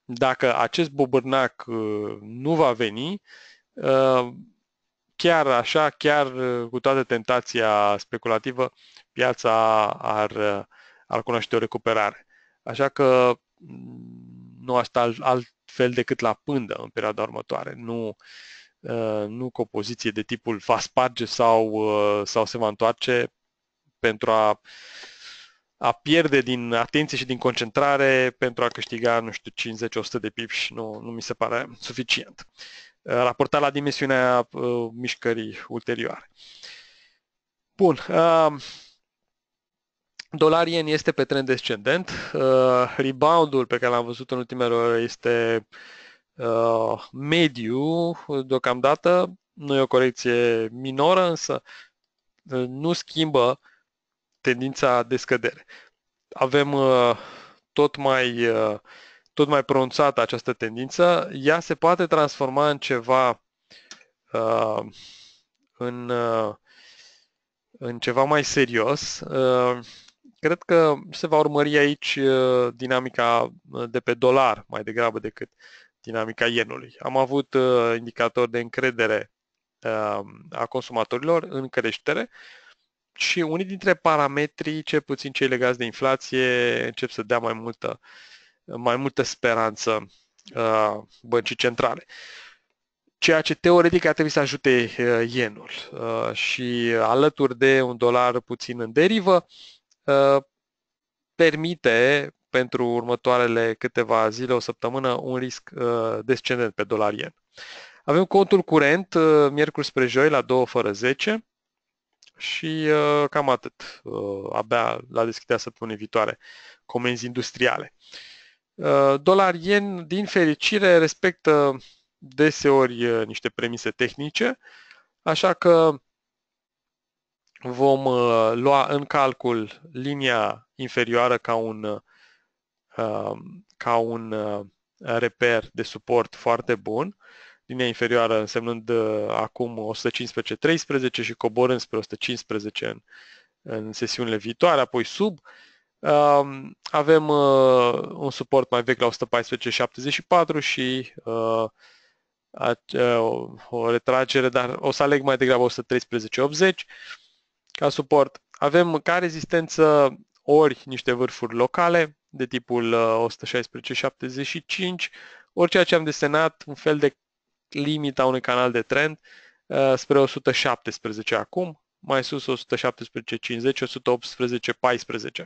dacă acest bobârnac nu va veni, chiar așa, chiar cu toată tentația speculativă, piața ar, ar cunoaște o recuperare. Așa că mm, nu asta altfel decât la pândă în perioada următoare. Nu, uh, nu cu o poziție de tipul va sparge sau, uh, sau se va întoarce pentru a, a pierde din atenție și din concentrare pentru a câștiga, nu știu, 50-100 de pips. Nu, nu mi se pare suficient. Uh, raportat la dimensiunea uh, mișcării ulterioare. Bun. Uh, Dolar yen este pe trend descendent. Uh, reboundul pe care l-am văzut în ultimele ore este uh, mediu deocamdată. Nu e o corecție minoră, însă uh, nu schimbă tendința de scădere. Avem uh, tot mai uh, tot mai pronunțată această tendință, ea se poate transforma în ceva uh, în, uh, în ceva mai serios. Uh, Cred că se va urmări aici uh, dinamica uh, de pe dolar mai degrabă decât dinamica ienului. Am avut uh, indicatori de încredere a consumatorilor în creștere și unii dintre parametrii, ce puțin cei legați de inflație, încep să dea mai multă, mai multă speranță băncii centrale. Ceea ce teoretic ar trebui să ajute ienul și alături de un dolar puțin în derivă, Uh, permite pentru următoarele câteva zile, o săptămână, un risc uh, descendent pe dolar yen. Avem contul curent, uh, miercuri spre joi, la 2 fără 10 și cam atât. Abia la deschiderea săptămânii viitoare, comenzi industriale. Dolar yen, din fericire, respectă deseori niște premise tehnice, așa că vom uh, lua în calcul linia inferioară ca un, uh, ca un uh, reper de suport foarte bun, linia inferioară însemnând acum 115-13 și coborând spre 115 în, în sesiunile viitoare, apoi sub. Um, avem un suport mai vechi la 114-74 și o retragere, dar o să aleg mai degrabă 113-80 ca suport. Avem ca rezistență ori niște vârfuri locale de tipul 116-75, ori ceea ce am desenat, un fel de limita unui canal de trend uh, spre 117 acum, mai sus 117-50, 118-14.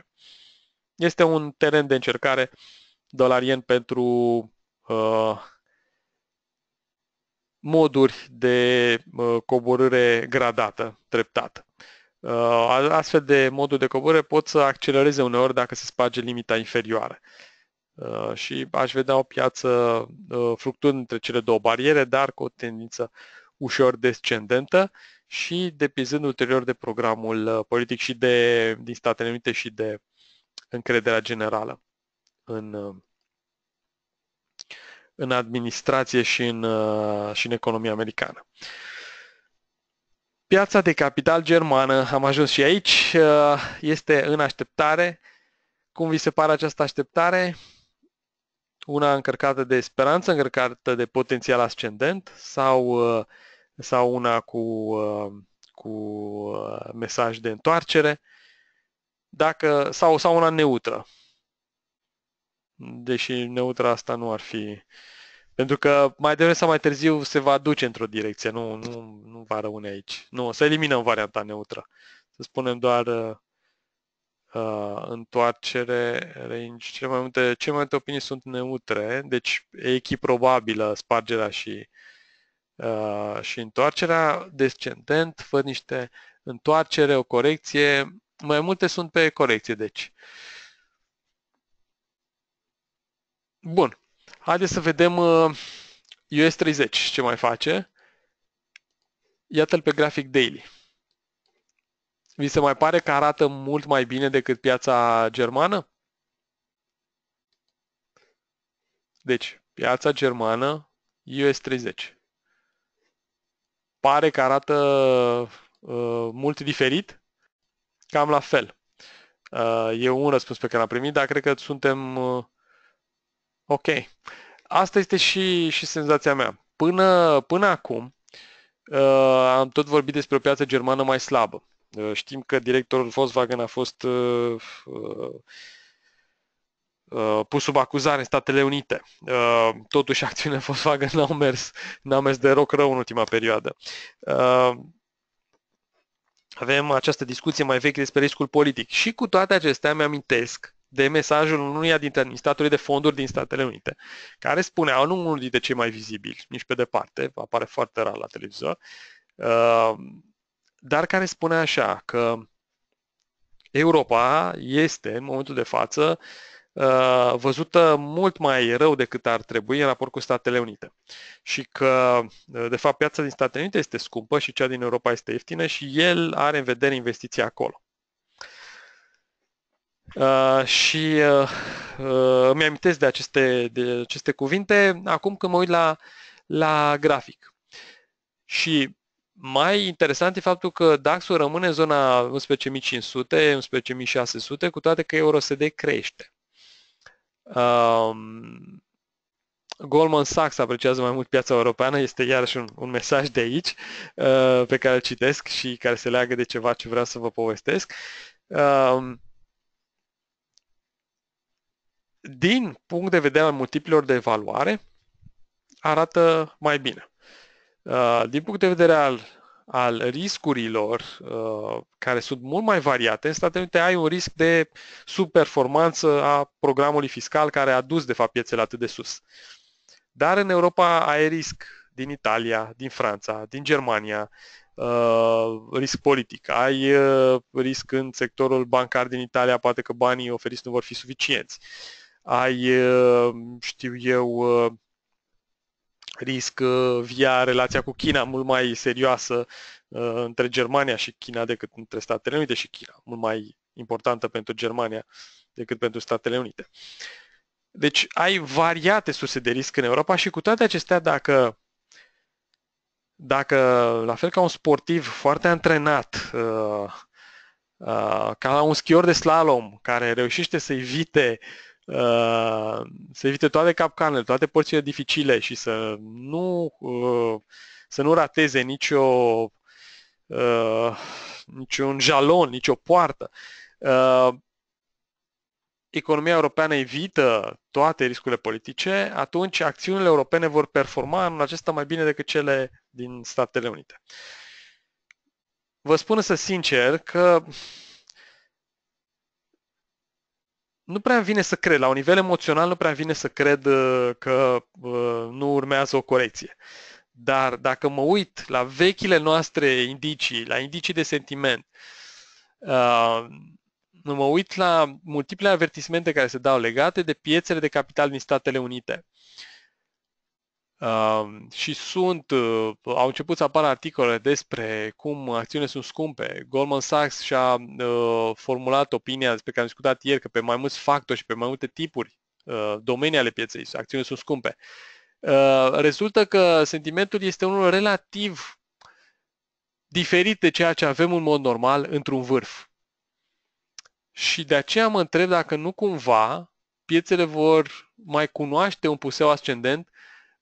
Este un teren de încercare dolarien pentru uh, moduri de uh, coborâre gradată, treptată. Uh, astfel de modul de coborâre pot să accelereze uneori dacă se sparge limita inferioară. Uh, și aș vedea o piață uh, fluctuând între cele două bariere, dar cu o tendință ușor descendentă și depizând ulterior de programul politic și de, din Statele Unite și de încrederea generală în, în administrație și în, și în economia americană. Piața de capital germană, am ajuns și aici, uh, este în așteptare. Cum vi se pare această așteptare? Una încărcată de speranță, încărcată de potențial ascendent sau, uh, sau una cu, uh, cu mesaj de întoarcere? Dacă, sau, sau una neutră. Deși neutra asta nu ar fi pentru că mai devreme sau mai târziu se va duce într-o direcție, nu, nu, nu va rămâne aici. Nu, să eliminăm varianta neutră. Să spunem doar uh, uh, întoarcere, range, cele mai multe, cele mai multe opinii sunt neutre, deci e echiprobabilă spargerea și, uh, și întoarcerea. Descendent, văd niște întoarcere, o corecție, mai multe sunt pe corecție, deci. Bun. Haideți să vedem US uh, 30 ce mai face. Iată-l pe grafic daily. Vi se mai pare că arată mult mai bine decât piața germană? Deci, piața germană, US 30. Pare că arată uh, mult diferit? Cam la fel. Uh, e un răspuns pe care l-am primit, dar cred că suntem uh, ok. Asta este și, și senzația mea. Până, până acum uh, am tot vorbit despre o piață germană mai slabă. Uh, știm că directorul Volkswagen a fost uh, uh, uh, pus sub acuzare în Statele Unite. Uh, totuși, [LAUGHS] acțiunile Volkswagen n-au mers, n-au mers de roc rău în ultima perioadă. Uh, avem această discuție mai veche despre riscul politic. Și cu toate acestea mi-amintesc de mesajul unuia dintre administratorii de fonduri din Statele Unite, care spunea, nu unul dintre cei mai vizibili, nici pe departe, apare foarte rar la televizor, uh, dar care spune așa că Europa este, în momentul de față, uh, văzută mult mai rău decât ar trebui în raport cu Statele Unite. Și că, uh, de fapt, piața din Statele Unite este scumpă și cea din Europa este ieftină și el are în vedere investiția acolo. Uh, și uh, uh, îmi amintesc de aceste, de aceste cuvinte acum când mă uit la, la grafic. Și mai interesant e faptul că DAX-ul rămâne în zona 11.500, 11.600, cu toate că EUROSD crește. Um, Goldman Sachs apreciază mai mult piața europeană, este iarăși un, un mesaj de aici uh, pe care îl citesc și care se leagă de ceva ce vreau să vă povestesc. Uh, din punct de vedere al multiplilor de evaluare, arată mai bine. Uh, din punct de vedere al, al riscurilor, uh, care sunt mult mai variate, în Statele Unite ai un risc de subperformanță a programului fiscal care a dus, de fapt, piețele atât de sus. Dar în Europa ai risc din Italia, din Franța, din Germania, uh, risc politic. Ai risc în sectorul bancar din Italia, poate că banii oferiți nu vor fi suficienți. Ai, știu eu, risc uh, via relația cu China mult mai serioasă uh, între Germania și China decât între Statele Unite și China, mult mai importantă pentru Germania decât pentru Statele Unite. Deci ai variate surse de risc în Europa și cu toate acestea, dacă, dacă la fel ca un sportiv foarte antrenat, uh, ca un schior de slalom care reușește să evite Uh, să evite toate capcanele, toate porțile dificile și să nu, uh, să nu rateze nicio, uh, niciun jalon, nicio poartă. Economia europeană evită toate riscurile politice, atunci acțiunile europene vor performa în acesta mai bine decât cele din Statele Unite. Vă spun să sincer că nu prea vine să cred, la un nivel emoțional nu prea vine să cred uh, că uh, nu urmează o corecție. Dar dacă mă uit la vechile noastre indicii, la indicii de sentiment, uh, mă uit la multiple avertismente care se dau legate de piețele de capital din Statele Unite, Uh, și sunt, uh, au început să apară articole despre cum acțiunile sunt scumpe. Goldman Sachs și-a uh, formulat opinia despre care am discutat ieri, că pe mai mulți factori și pe mai multe tipuri, uh, domenii ale pieței, acțiunile sunt scumpe. Uh, rezultă că sentimentul este unul relativ diferit de ceea ce avem în mod normal într-un vârf. Și de aceea mă întreb dacă nu cumva piețele vor mai cunoaște un puseu ascendent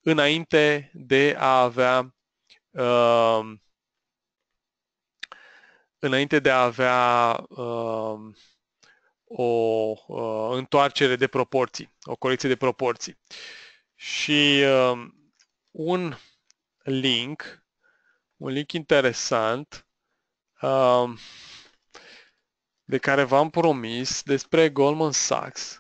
înainte de a avea uh, înainte de a avea uh, o uh, întoarcere de proporții, o colecție de proporții. Și uh, un link, un link interesant uh, de care v-am promis despre Goldman Sachs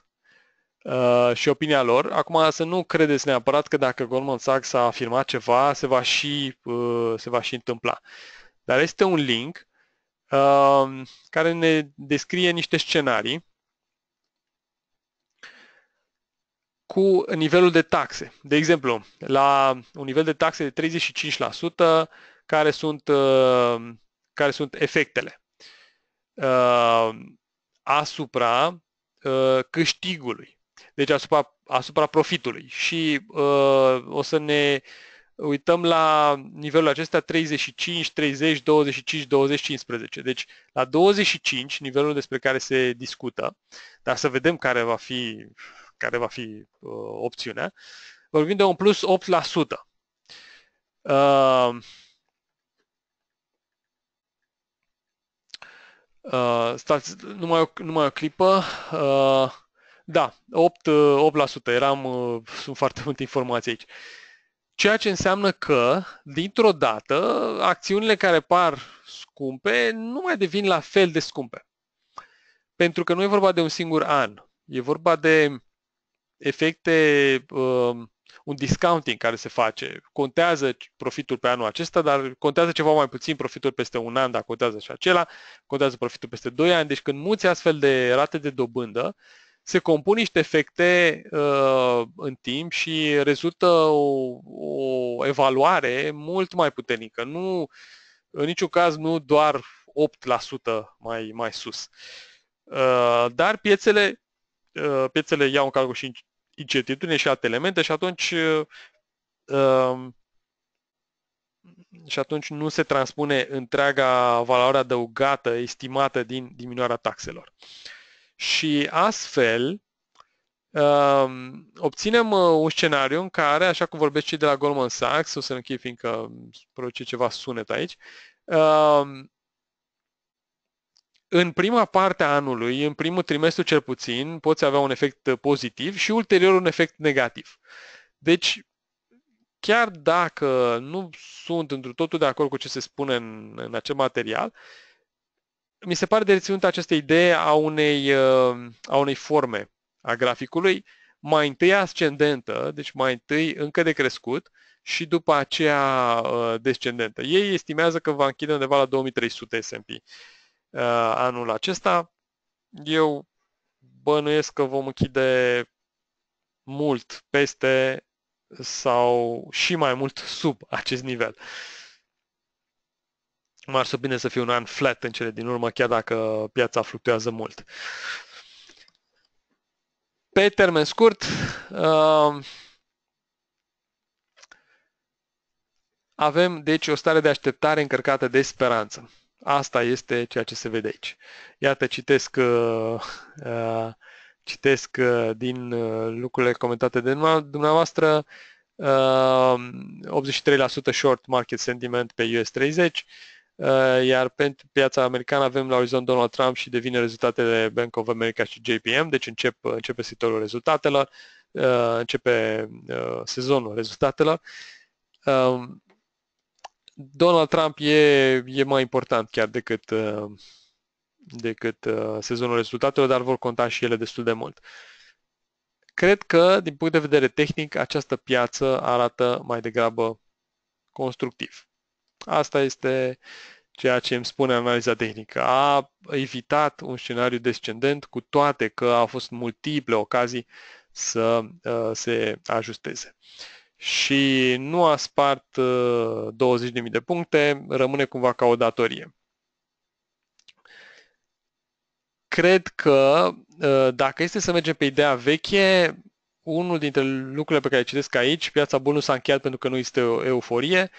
Uh, și opinia lor. Acum să nu credeți neapărat că dacă Goldman Sachs a afirmat ceva, se va și, uh, se va și întâmpla. Dar este un link uh, care ne descrie niște scenarii cu nivelul de taxe. De exemplu, la un nivel de taxe de 35%, care sunt, uh, care sunt efectele. uh, asupra uh, câștigului, deci asupra, asupra profitului. Și uh, o să ne uităm la nivelul acesta 35, 30, 25, 20, 15. Deci la 25, nivelul despre care se discută, dar să vedem care va fi, care va fi uh, opțiunea, vorbim de un plus 8%. Uh, uh, stați numai o, numai o clipă. Uh, da, 8, 8%. Eram, uh, sunt foarte multe informații aici. Ceea ce înseamnă că, dintr-o dată, acțiunile care par scumpe nu mai devin la fel de scumpe. Pentru că nu e vorba de un singur an. E vorba de efecte, um, un discounting care se face. Contează profitul pe anul acesta, dar contează ceva mai puțin profitul peste un an, dacă contează și acela, contează profitul peste 2 ani. Deci când muți astfel de rate de dobândă, se compun niște efecte uh, în timp și rezultă o, o evaluare mult mai puternică. Nu, în niciun caz nu doar 8% mai, mai sus. Uh, dar piețele, uh, piețele iau în calcul și incertitudine și alte elemente și atunci uh, um, și atunci nu se transpune întreaga valoare adăugată estimată din diminuarea taxelor. Și astfel um, obținem uh, un scenariu în care, așa cum vorbesc cei de la Goldman Sachs, o să închei fiindcă produce ceva sunet aici, um, în prima parte a anului, în primul trimestru cel puțin, poți avea un efect pozitiv și ulterior un efect negativ. Deci, chiar dacă nu sunt într totul de acord cu ce se spune în, în acel material, mi se pare de reținut această idee a unei, uh, a unei forme a graficului, mai întâi ascendentă, deci mai întâi încă de crescut și după aceea uh, descendentă. Ei estimează că va închide undeva la 2300 S&P uh, anul acesta. Eu bănuiesc că vom închide mult peste sau și mai mult sub acest nivel. M-ar bine să fie un an flat în cele din urmă, chiar dacă piața fluctuează mult. Pe termen scurt, uh, avem deci o stare de așteptare încărcată de speranță. Asta este ceea ce se vede aici. Iată, citesc, uh, uh, citesc uh, din uh, lucrurile comentate de dumneavoastră. Uh, 83% short market sentiment pe US 30, uh, iar pentru piața americană avem la orizont Donald Trump și devine rezultatele Bank of America și JPM, deci încep, începe sectorul rezultatelor, uh, începe uh, sezonul rezultatelor. Uh, Donald Trump e, e mai important chiar decât, uh, decât uh, sezonul rezultatelor, dar vor conta și ele destul de mult. Cred că, din punct de vedere tehnic, această piață arată mai degrabă constructiv. Asta este ceea ce îmi spune analiza tehnică. A evitat un scenariu descendent, cu toate că au fost multiple ocazii să uh, se ajusteze și nu a spart 20.000 uh, de puncte, rămâne cumva ca o datorie. Cred că uh, dacă este să mergem pe ideea veche, unul dintre lucrurile pe care le citesc aici, piața bună nu s-a încheiat pentru că nu este o euforie.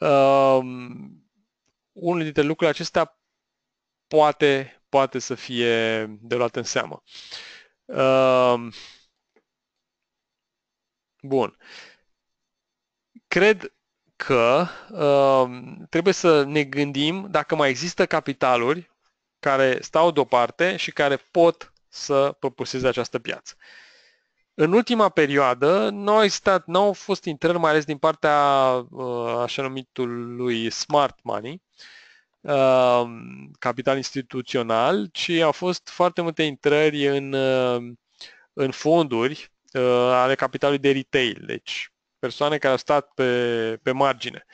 Um, unul dintre lucrurile acestea poate, poate să fie de luat în seamă. Um, bun. Cred că uh, trebuie să ne gândim dacă mai există capitaluri care stau deoparte și care pot să propulseze această piață. În ultima perioadă nu au, existat, nu au fost intrări, mai ales din partea uh, așa numitului smart money, uh, capital instituțional, ci au fost foarte multe intrări în, uh, în fonduri uh, ale capitalului de retail, deci persoane care au stat pe, pe margine.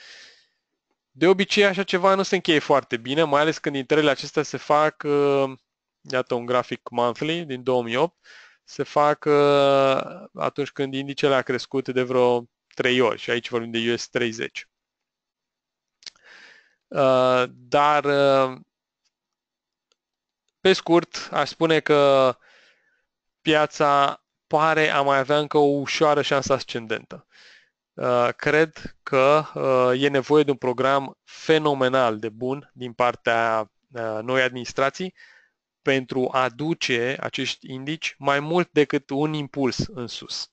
De obicei, așa ceva nu se încheie foarte bine, mai ales când intrările acestea se fac, uh, iată un grafic monthly din 2008, se fac uh, atunci când indicele a crescut de vreo 3 ori și aici vorbim de US 30. Uh, dar pe scurt, aș spune că piața pare a mai avea încă o ușoară șansă ascendentă. Uh, cred că uh, e nevoie de un program fenomenal de bun din partea uh, noi administrații pentru a duce acești indici mai mult decât un impuls în sus.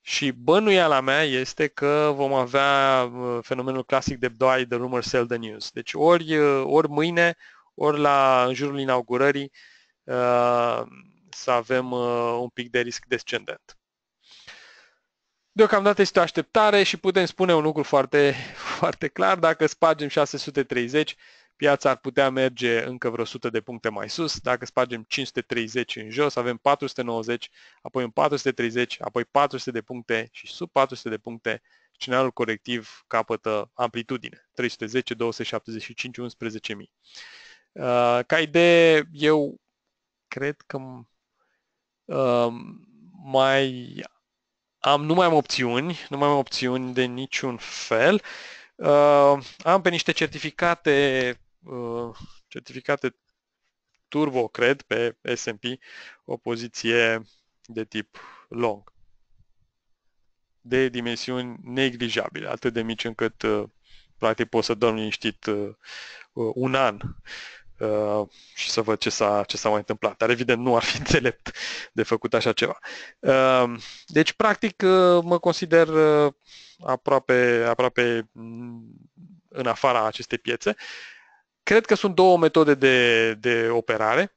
Și bănuiala mea este că vom avea fenomenul clasic de buy the rumor, sell the news. Deci ori, ori mâine, ori la în jurul inaugurării să avem un pic de risc descendent. Deocamdată este o așteptare și putem spune un lucru foarte, [LAUGHS] foarte clar. Dacă spargem 630, piața ar putea merge încă vreo 100 de puncte mai sus. Dacă spargem 530 în jos, avem 490, apoi în 430, apoi 400 de puncte și sub 400 de puncte scenariul corectiv capătă amplitudine. 310, 275, 11.000. Ca idee, eu cred că uh, mai am, nu mai am opțiuni, nu mai am opțiuni de niciun fel. Uh, am pe niște certificate, uh, certificate turbo, cred, pe S&P, o poziție de tip long, de dimensiuni neglijabile, atât de mici încât uh, practic pot să dorm liniștit uh, un an Uh, și să văd ce s-a, ce s-a mai întâmplat. Dar evident nu ar fi [LAUGHS] înțelept de făcut așa ceva. Uh, deci, practic, uh, mă consider aproape, aproape în afara acestei piețe. Cred că sunt două metode de, de operare.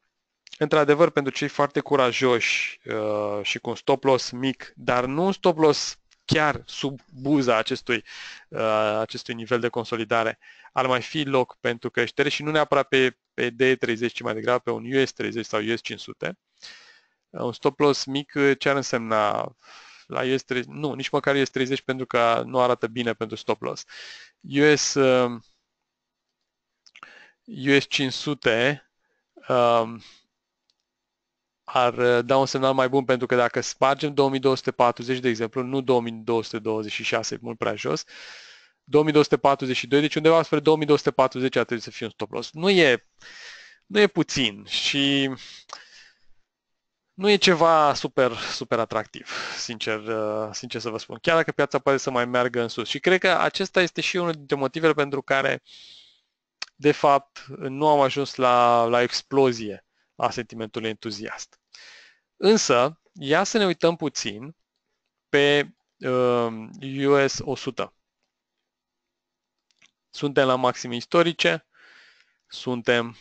Într-adevăr, pentru cei foarte curajoși uh, și cu un stop loss mic, dar nu un stop loss chiar sub buza acestui, uh, acestui nivel de consolidare, ar mai fi loc pentru creștere și nu neapărat pe, pe D30, ci mai degrabă pe un US30 sau US500. Un stop loss mic ce ar însemna la US30? Nu, nici măcar US30 pentru că nu arată bine pentru stop loss. US, uh, US500 um, ar uh, da un semnal mai bun pentru că dacă spargem 2240, de exemplu, nu 2226, mult prea jos, 2242, deci undeva spre 2240 ar trebui să fie un stop loss. Nu e, nu e puțin și nu e ceva super, super atractiv, sincer, uh, sincer să vă spun. Chiar dacă piața pare să mai meargă în sus. Și cred că acesta este și unul dintre motivele pentru care, de fapt, nu am ajuns la, la explozie a sentimentului entuziast. Însă, ia să ne uităm puțin pe uh, US 100. Suntem la maxime istorice, suntem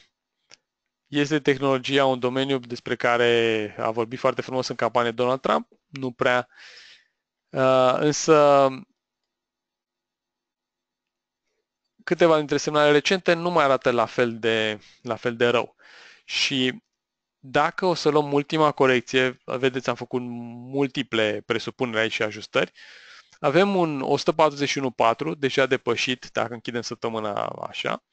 este tehnologia un domeniu despre care a vorbit foarte frumos în campanie Donald Trump, nu prea, uh, însă câteva dintre semnale recente nu mai arată la fel de, la fel de rău. Și dacă o să luăm ultima corecție, vedeți, am făcut multiple presupuneri aici și ajustări, avem un 141.4, deja depășit, dacă închidem săptămâna așa,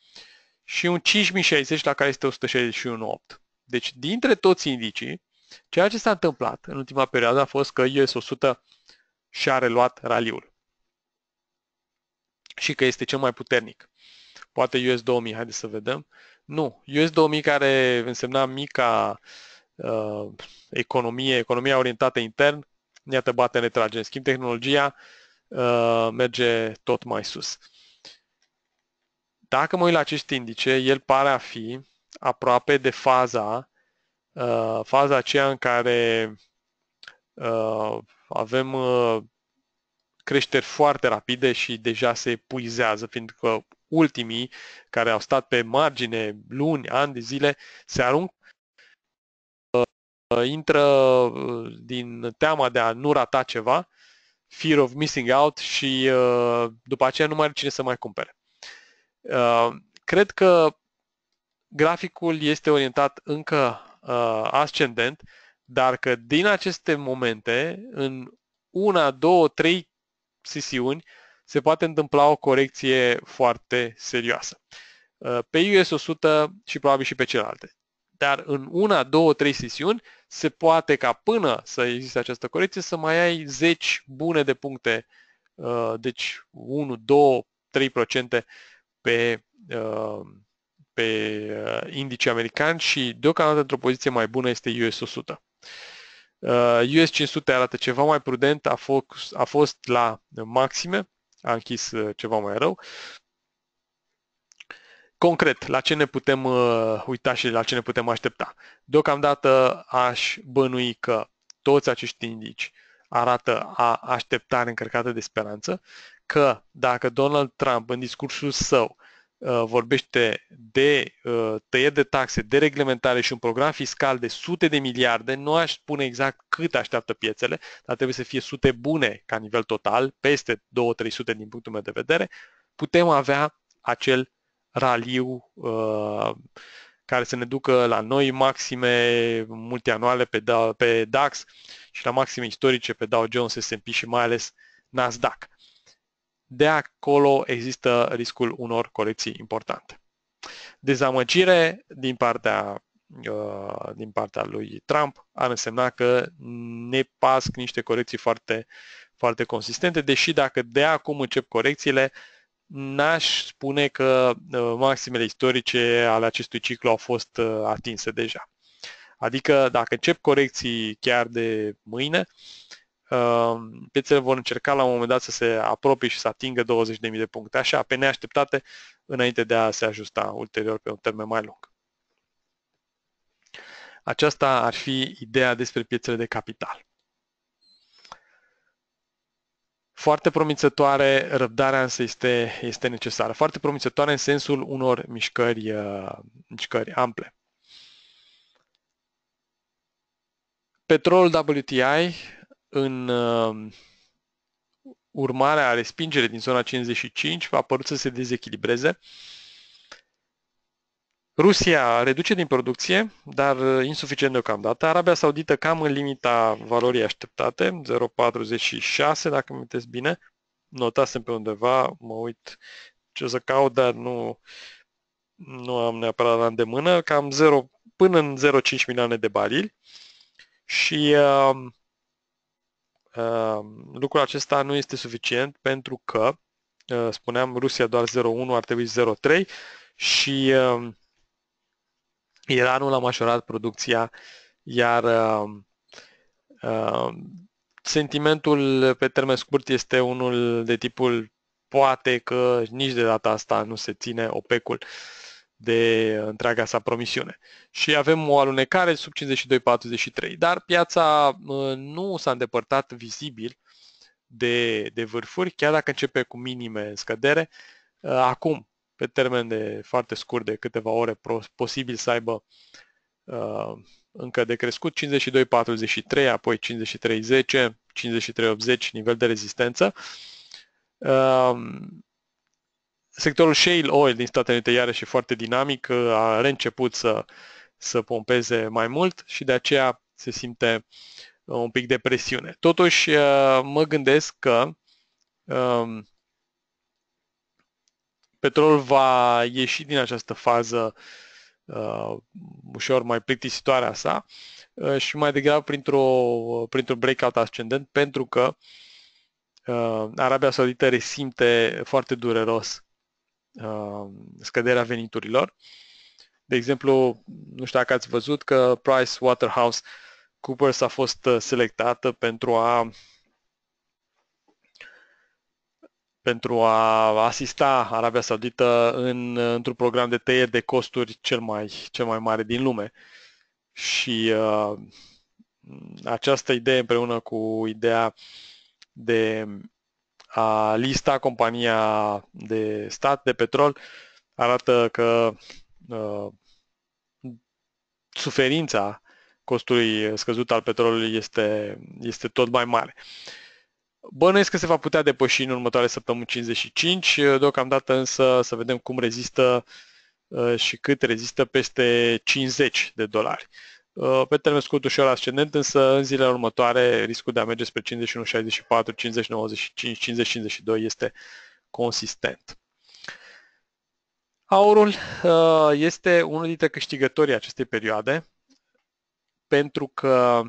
și un 5060 la care este 161.8. Deci, dintre toți indicii, ceea ce s-a întâmplat în ultima perioadă a fost că US 100 și-a reluat raliul și că este cel mai puternic. Poate US 2000, haideți să vedem. Nu, US 2000 care însemna mica uh, economie, economia orientată intern, iată bate retrage. În schimb, tehnologia uh, merge tot mai sus. Dacă mă uit la acest indice, el pare a fi aproape de faza, uh, faza aceea în care uh, avem uh, creșteri foarte rapide și deja se epuizează, fiindcă ultimii care au stat pe margine luni, ani de zile, se aruncă uh, intră uh, din teama de a nu rata ceva, fear of missing out și uh, după aceea nu mai are cine să mai cumpere. Cred că graficul este orientat încă ascendent, dar că din aceste momente, în una, două, trei sesiuni, se poate întâmpla o corecție foarte serioasă. Uh, pe US 100 și probabil și pe celelalte. Dar în una, două, trei sesiuni se poate ca până să existe această corecție să mai ai 10 bune de puncte, uh, deci 1, 2, 3% pe, uh, pe indice american și deocamdată într-o poziție mai bună este US 100. US 500 arată ceva mai prudent, a fost, a fost la maxime, a închis ceva mai rău. Concret, la ce ne putem uh, uita și la ce ne putem aștepta? Deocamdată aș bănui că toți acești indici arată a așteptare încărcată de speranță, că dacă Donald Trump în discursul său uh, vorbește de uh, tăieri de taxe, de reglementare și un program fiscal de sute de miliarde, nu aș spune exact cât așteaptă piețele, dar trebuie să fie sute bune ca nivel total, peste 2-300 din punctul meu de vedere, putem avea acel raliu uh, care să ne ducă la noi maxime multianuale pe, da, pe DAX și la maxime istorice pe Dow Jones, S&P și mai ales Nasdaq. De acolo există riscul unor corecții importante. Dezamăgire din partea, uh, din partea lui Trump ar însemna că ne pasc niște corecții foarte, foarte consistente, deși dacă de acum încep corecțiile, n-aș spune că uh, maximele istorice ale acestui ciclu au fost uh, atinse deja. Adică dacă încep corecții chiar de mâine, uh, piețele vor încerca la un moment dat să se apropie și să atingă 20.000 de puncte, așa, pe neașteptate, înainte de a se ajusta ulterior pe un termen mai lung. Aceasta ar fi ideea despre piețele de capital. Foarte promițătoare, răbdarea însă este, este necesară. Foarte promițătoare în sensul unor mișcări, uh, mișcări ample. Petrolul WTI în uh, urmarea respingerii din zona 55 a părut să se dezechilibreze Rusia reduce din producție, dar uh, insuficient deocamdată. Arabia Saudită cam în limita valorii așteptate, 0,46 dacă mi bine. Notasem pe undeva, mă uit ce o să caut, dar nu, nu am neapărat la îndemână, cam 0, până în 0,5 milioane de barili. Și uh, uh, lucrul acesta nu este suficient pentru că, uh, spuneam, Rusia doar 0,1, ar trebui 0,3 și uh, Iranul a mașorat producția, iar uh, uh, sentimentul pe termen scurt este unul de tipul poate că nici de data asta nu se ține OPEC-ul de întreaga sa promisiune. Și avem o alunecare sub 52-43, dar piața uh, nu s-a îndepărtat vizibil de, de vârfuri, chiar dacă începe cu minime în scădere. Uh, acum, pe termen de foarte scurt, de câteva ore, posibil să aibă uh, încă de crescut 52-43, apoi 53-10, 53-80 nivel de rezistență. Uh, sectorul shale oil din Statele Unite iarăși e foarte dinamic, uh, a reînceput să, să pompeze mai mult și de aceea se simte uh, un pic de presiune. Totuși, uh, mă gândesc că um, petrolul va ieși din această fază uh, ușor mai plictisitoare a sa uh, și mai degrabă printr-o, printr-un breakout ascendent pentru că uh, Arabia Saudită resimte foarte dureros uh, scăderea veniturilor. De exemplu, nu știu dacă ați văzut că Price Waterhouse Coopers a fost uh, selectată pentru a pentru a asista Arabia Saudită în, într-un program de tăieri de costuri cel mai, cel mai mare din lume. Și uh, această idee împreună cu ideea de a lista compania de stat de petrol arată că uh, suferința costului scăzut al petrolului este, este tot mai mare. Bănuiesc că se va putea depăși în următoarele săptămâni 55, deocamdată însă să vedem cum rezistă uh, și cât rezistă peste 50 de dolari. Uh, pe termen scurt ușor ascendent, însă în zilele următoare riscul de a merge spre 51-64, 50-95, 50-52 este consistent. Aurul uh, este unul dintre câștigătorii acestei perioade pentru că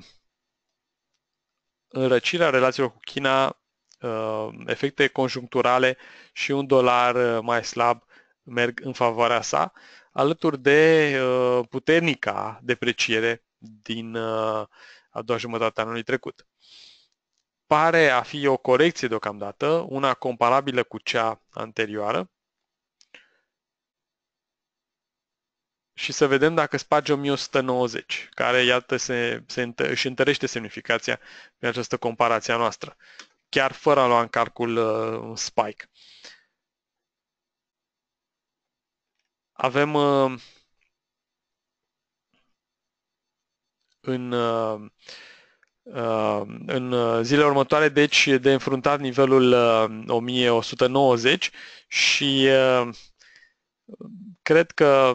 înrăcirea relațiilor cu China, uh, efecte conjuncturale și un dolar uh, mai slab merg în favoarea sa, alături de puternica depreciere din a doua jumătate a anului trecut. Pare a fi o corecție deocamdată, una comparabilă cu cea anterioară, și să vedem dacă sparge 1190, care, iată, se, se, își întărește semnificația pe această comparație a noastră, chiar fără a lua în calcul uh, un spike. Avem uh, în, uh, uh în zilele următoare, deci, de înfruntat nivelul 1190 uh, și uh, cred că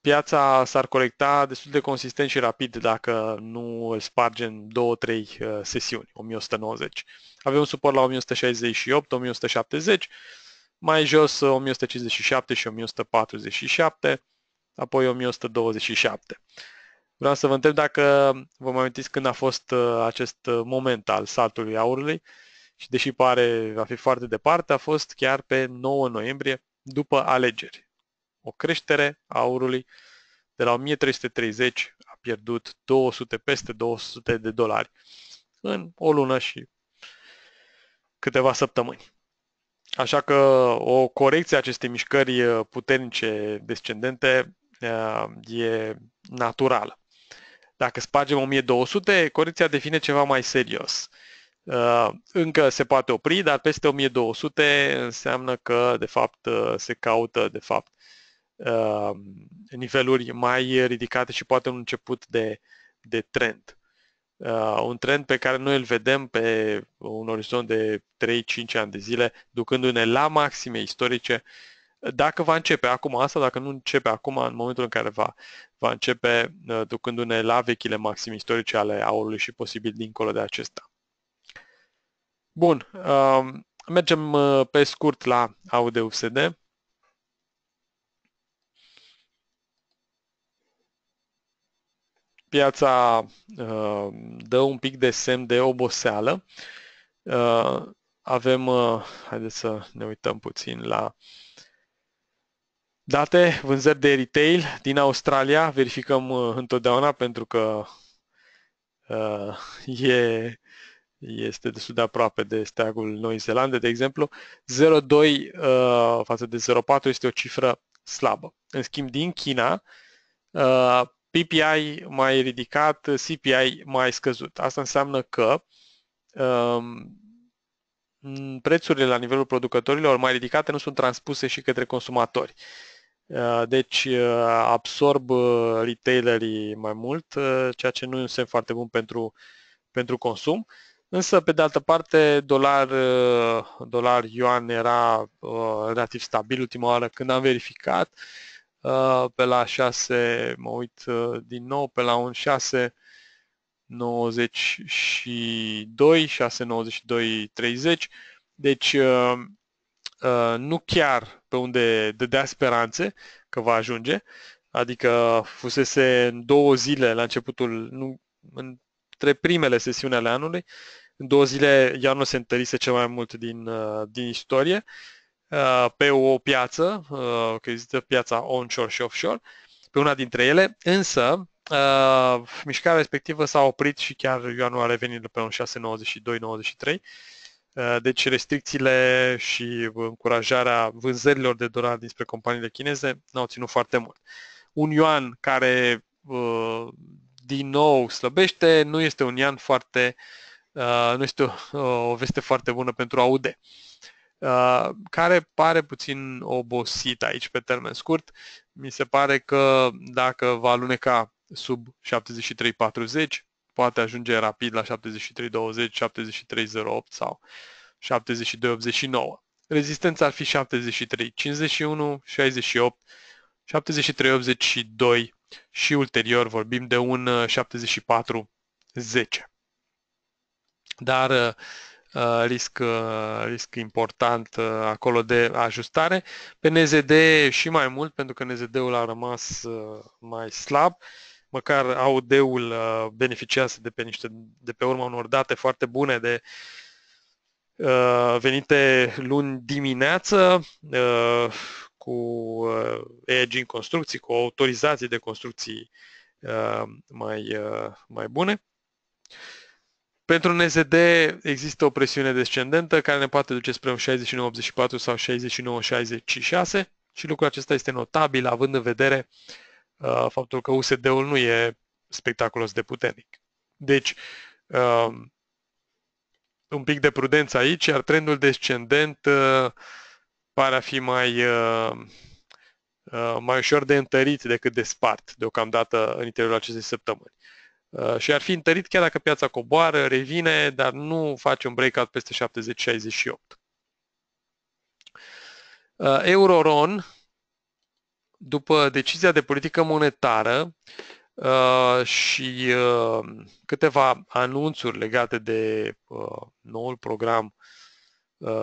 piața s-ar corecta destul de consistent și rapid dacă nu îl sparge în 2-3 uh, sesiuni, 1190. Avem un suport la 1168, 1170, mai jos 1157 uh, și 1147, apoi 1127. Vreau să vă întreb dacă vă mai amintiți când a fost uh, acest moment al saltului aurului și deși pare va fi foarte departe, a fost chiar pe 9 noiembrie după alegeri o creștere a aurului de la 1330 a pierdut 200, peste 200 de dolari în o lună și câteva săptămâni. Așa că o corecție a acestei mișcări puternice descendente e naturală. Dacă spargem 1200, corecția devine ceva mai serios. Încă se poate opri, dar peste 1200 înseamnă că de fapt se caută de fapt uh, niveluri mai ridicate și poate un început de, de trend. Uh, un trend pe care noi îl vedem pe un orizont de 3-5 ani de zile, ducându-ne la maxime istorice. Dacă va începe acum asta, dacă nu începe acum, în momentul în care va, va începe uh, ducându-ne la vechile maxime istorice ale aurului și posibil dincolo de acesta. Bun, uh, mergem uh, pe scurt la AUD-USD. Piața uh, dă un pic de semn de oboseală. Uh, avem, uh, haideți să ne uităm puțin la date, vânzări de retail din Australia, verificăm întotdeauna pentru că e, este destul de aproape de steagul Noi Zeelande, de exemplu. 0,2 față de 0,4 este o cifră slabă. În schimb, din China, PPI mai ridicat, CPI mai scăzut. Asta înseamnă că um, prețurile la nivelul producătorilor mai ridicate nu sunt transpuse și către consumatori. Uh, deci uh, absorb uh, retailerii mai mult, ceea ce nu e un semn foarte bun pentru, pentru consum. Însă, pe de altă parte, dolar, dolar yuan era relativ stabil ultima oară când am verificat. Uh, pe la 6, mă uit uh, din nou, pe la un 6, 92, 6, 92, 30. Deci uh, nu chiar pe unde dădea speranțe că va ajunge, adică fusese în două zile la începutul, nu, între primele sesiuni ale anului, în două zile iar nu se întărise cel mai mult din, din istorie Uh, pe o piață, uh, că există piața onshore și offshore, pe una dintre ele, însă uh, mișcarea respectivă s-a oprit și chiar Ioanul a revenit pe un 692-93, deci restricțiile și încurajarea vânzărilor de dolari dinspre companiile chineze n-au ținut foarte mult. Un yuan care din nou slăbește nu este un yuan foarte, nu este o, o veste foarte bună pentru AUD. Uh, care pare puțin obosit aici pe termen scurt. Mi se pare că dacă va aluneca sub 73.40, poate ajunge rapid la 73.20, 73.08 sau 72.89. Rezistența ar fi 73, 51, 68, 73.82 și ulterior vorbim de un 74, 10. Dar uh, Uh, risc, uh, risc important uh, acolo de ajustare. Pe NZD și mai mult, pentru că NZD-ul a rămas mai slab, măcar AUD-ul beneficiază de pe, niște, de pe urma unor date foarte bune de venite luni dimineață, cu uh, edge în construcții, cu autorizații de construcții uh, mai, uh, mai bune. Pentru NZD există o presiune descendentă care ne poate duce spre un 69-84 sau 69-66 și lucrul acesta este notabil având în vedere uh, faptul că USD-ul nu e spectaculos de puternic. Deci, uh, un pic de prudență aici, iar trendul descendent uh, pare a fi mai, uh, uh, mai ușor de întărit decât de spart deocamdată în interiorul acestei săptămâni. Uh, și ar fi întărit chiar dacă piața coboară, revine, dar nu face un breakout peste 70-68. Uh, Euroron, după decizia de politică monetară uh, și câteva anunțuri legate de noul program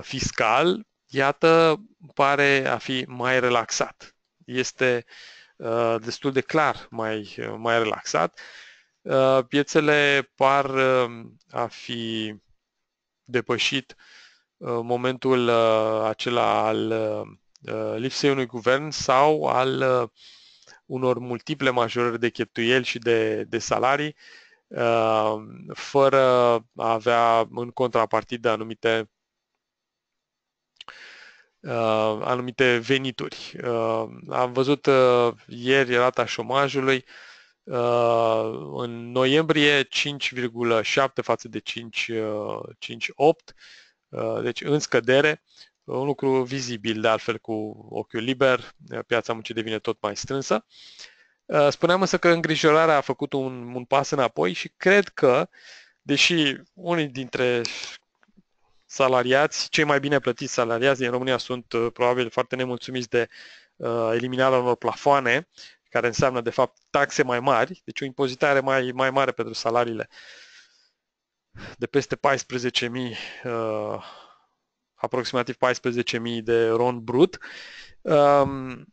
fiscal, iată, pare a fi mai relaxat. Este destul de clar mai, mai relaxat Uh, piețele par uh, a fi depășit uh, momentul acela al lipsei unui guvern sau al unor multiple majorări de cheltuieli și de, de salarii, fără a avea în contrapartidă anumite anumite venituri. Am văzut ieri rata șomajului Uh, în noiembrie 5,7 față de 5,8, uh, uh, deci în scădere, un lucru vizibil de altfel cu ochiul liber, piața muncii devine tot mai strânsă. Spuneam însă că îngrijorarea a făcut un, un pas înapoi și cred că, deși unii dintre salariați, cei mai bine plătiți salariați din România sunt probabil foarte nemulțumiți de uh, eliminarea unor plafoane care înseamnă de fapt taxe mai mari, deci o impozitare mai, mai mare pentru salariile de peste 14.000, uh, aproximativ 14.000 de ron brut, um,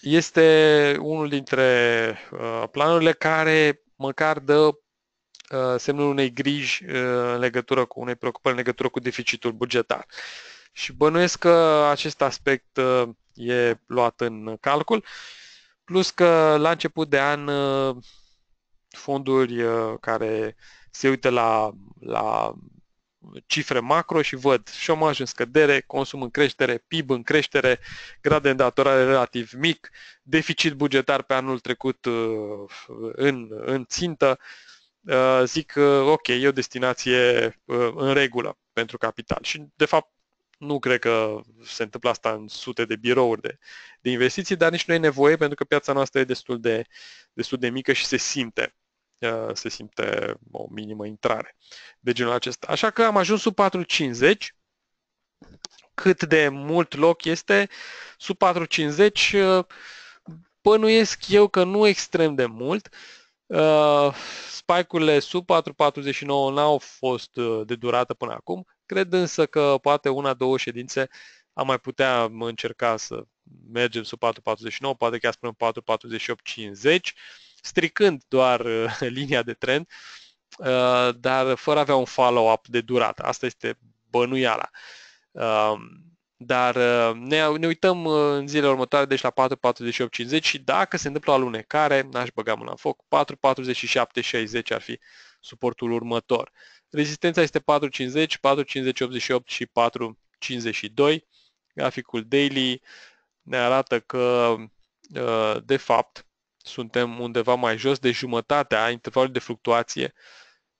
este unul dintre uh, planurile care măcar dă uh, semnul unei griji uh, în legătură cu unei preocupări în legătură cu deficitul bugetar. Și bănuiesc că acest aspect uh, e luat în calcul. Plus că la început de an uh, fonduri uh, care se uită la, la cifre macro și văd șomaj în scădere, consum în creștere, PIB în creștere, grad de îndatorare relativ mic, deficit bugetar pe anul trecut uh, în, în țintă, zic ok, e o destinație în regulă pentru capital. Și de fapt nu cred că se întâmplă asta în sute de birouri de, de investiții, dar nici nu e nevoie pentru că piața noastră e destul de, destul de mică și se simte uh, se simte o minimă intrare de genul acesta. Așa că am ajuns sub 450. Cât de mult loc este sub 450, uh, bănuiesc eu că nu extrem de mult. Uh, spike-urile sub 449 n-au fost de durată până acum. Cred însă că poate una, două ședințe am mai putea încerca să mergem sub 4.49, poate chiar spre 4.48.50, stricând doar uh, [LAUGHS] linia de trend, uh, dar fără a avea un follow-up de durată. Asta este bănuiala. Um, dar uh, ne, ne uităm în zilele următoare, deci la 4.48.50 și dacă se întâmplă o alunecare, n-aș băga mâna în foc, 4.47.60 ar fi suportul următor. Rezistența este 450, 450, și 452. Graficul daily ne arată că uh, de fapt suntem undeva mai jos de jumătatea intervalului de fluctuație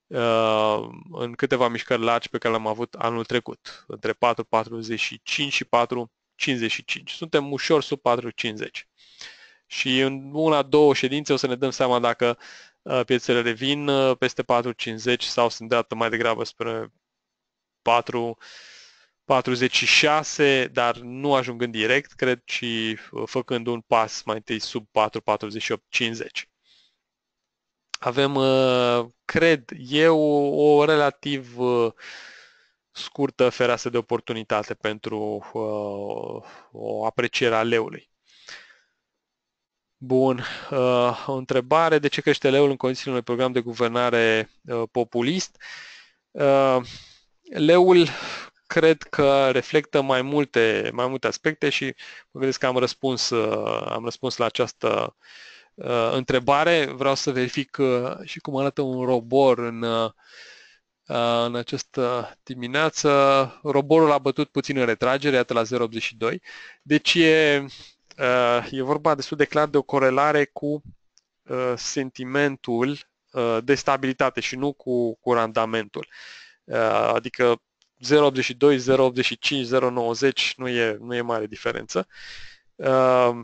uh, în câteva mișcări largi pe care le-am avut anul trecut, între 4,45 și 4,55. Suntem ușor sub 4,50. Și în una, două ședințe o să ne dăm seama dacă Uh, piețele revin uh, peste 4,50 sau sunt dată mai degrabă spre 4, 46, dar nu ajungând direct, cred, ci uh, făcând un pas mai întâi sub 4, 48, 50. Avem, cred eu, o relativ scurtă fereastră de oportunitate pentru o apreciere a leului. Bun. Uh, o întrebare. De ce crește leul în condițiile unui program de guvernare uh, populist? Uh, leul cred că reflectă mai multe, mai multe aspecte și mă gândesc că am răspuns, am răspuns la această uh, întrebare. Vreau să verific uh, și cum arată un robor în, uh, în această dimineață. Roborul a bătut puțin în retragere, iată la 0,82. Deci e, uh, e vorba destul de clar de o corelare cu uh, sentimentul uh, de stabilitate și nu cu, cu randamentul. Uh, adică 0,82, 0,85, 0,90 nu e, nu e mare diferență. Uh,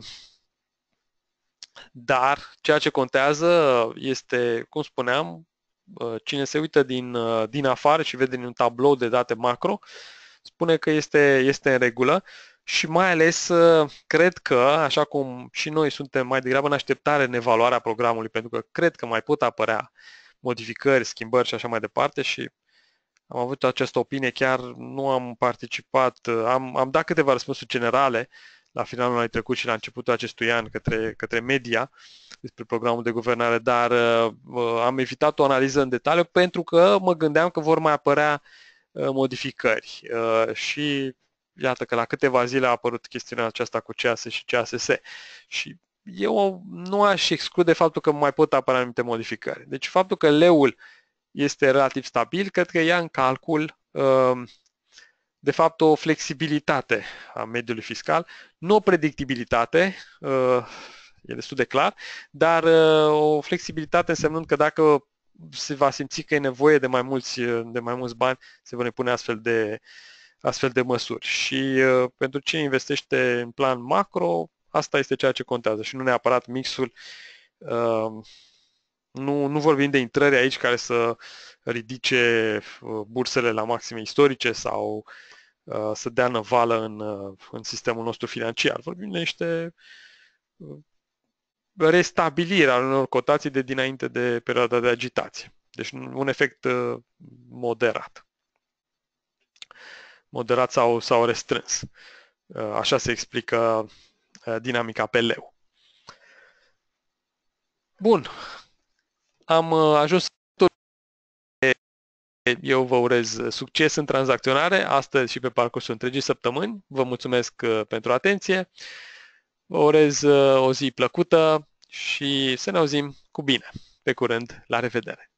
dar ceea ce contează este, cum spuneam, uh, cine se uită din, uh, din afară și vede un tablou de date macro, spune că este, este în regulă și mai ales cred că, așa cum și noi suntem mai degrabă în așteptare în evaluarea programului, pentru că cred că mai pot apărea modificări, schimbări și așa mai departe și am avut această opinie, chiar nu am participat, am, am dat câteva răspunsuri generale la finalul anului trecut și la începutul acestui an către, către media despre programul de guvernare, dar uh, am evitat o analiză în detaliu pentru că mă gândeam că vor mai apărea uh, modificări uh, și iată că la câteva zile a apărut chestiunea aceasta cu CAS și CASS și eu nu aș exclude faptul că mai pot apărea anumite modificări. Deci faptul că leul este relativ stabil, cred că ia în calcul um, de fapt o flexibilitate a mediului fiscal, nu o predictibilitate, uh, e destul de clar, dar uh, o flexibilitate însemnând că dacă se va simți că e nevoie de mai mulți, de mai mulți bani, se vor pune astfel de, astfel de măsuri. Și uh, pentru cine investește în plan macro, asta este ceea ce contează și nu neapărat mixul nu, nu vorbim de intrări aici care să ridice uh, bursele la maxime istorice sau uh, să dea năvală în, uh, în sistemul nostru financiar. Vorbim de niște restabiliri al unor cotații de dinainte de perioada de agitație. Deci un efect moderat. Moderat sau, sau restrâns. Așa se explică dinamica pe leu. Bun, am uh, ajuns eu vă urez succes în tranzacționare astăzi și pe parcursul întregii săptămâni. Vă mulțumesc uh, pentru atenție. Vă urez uh, o zi plăcută și să ne auzim cu bine. Pe curând, la revedere!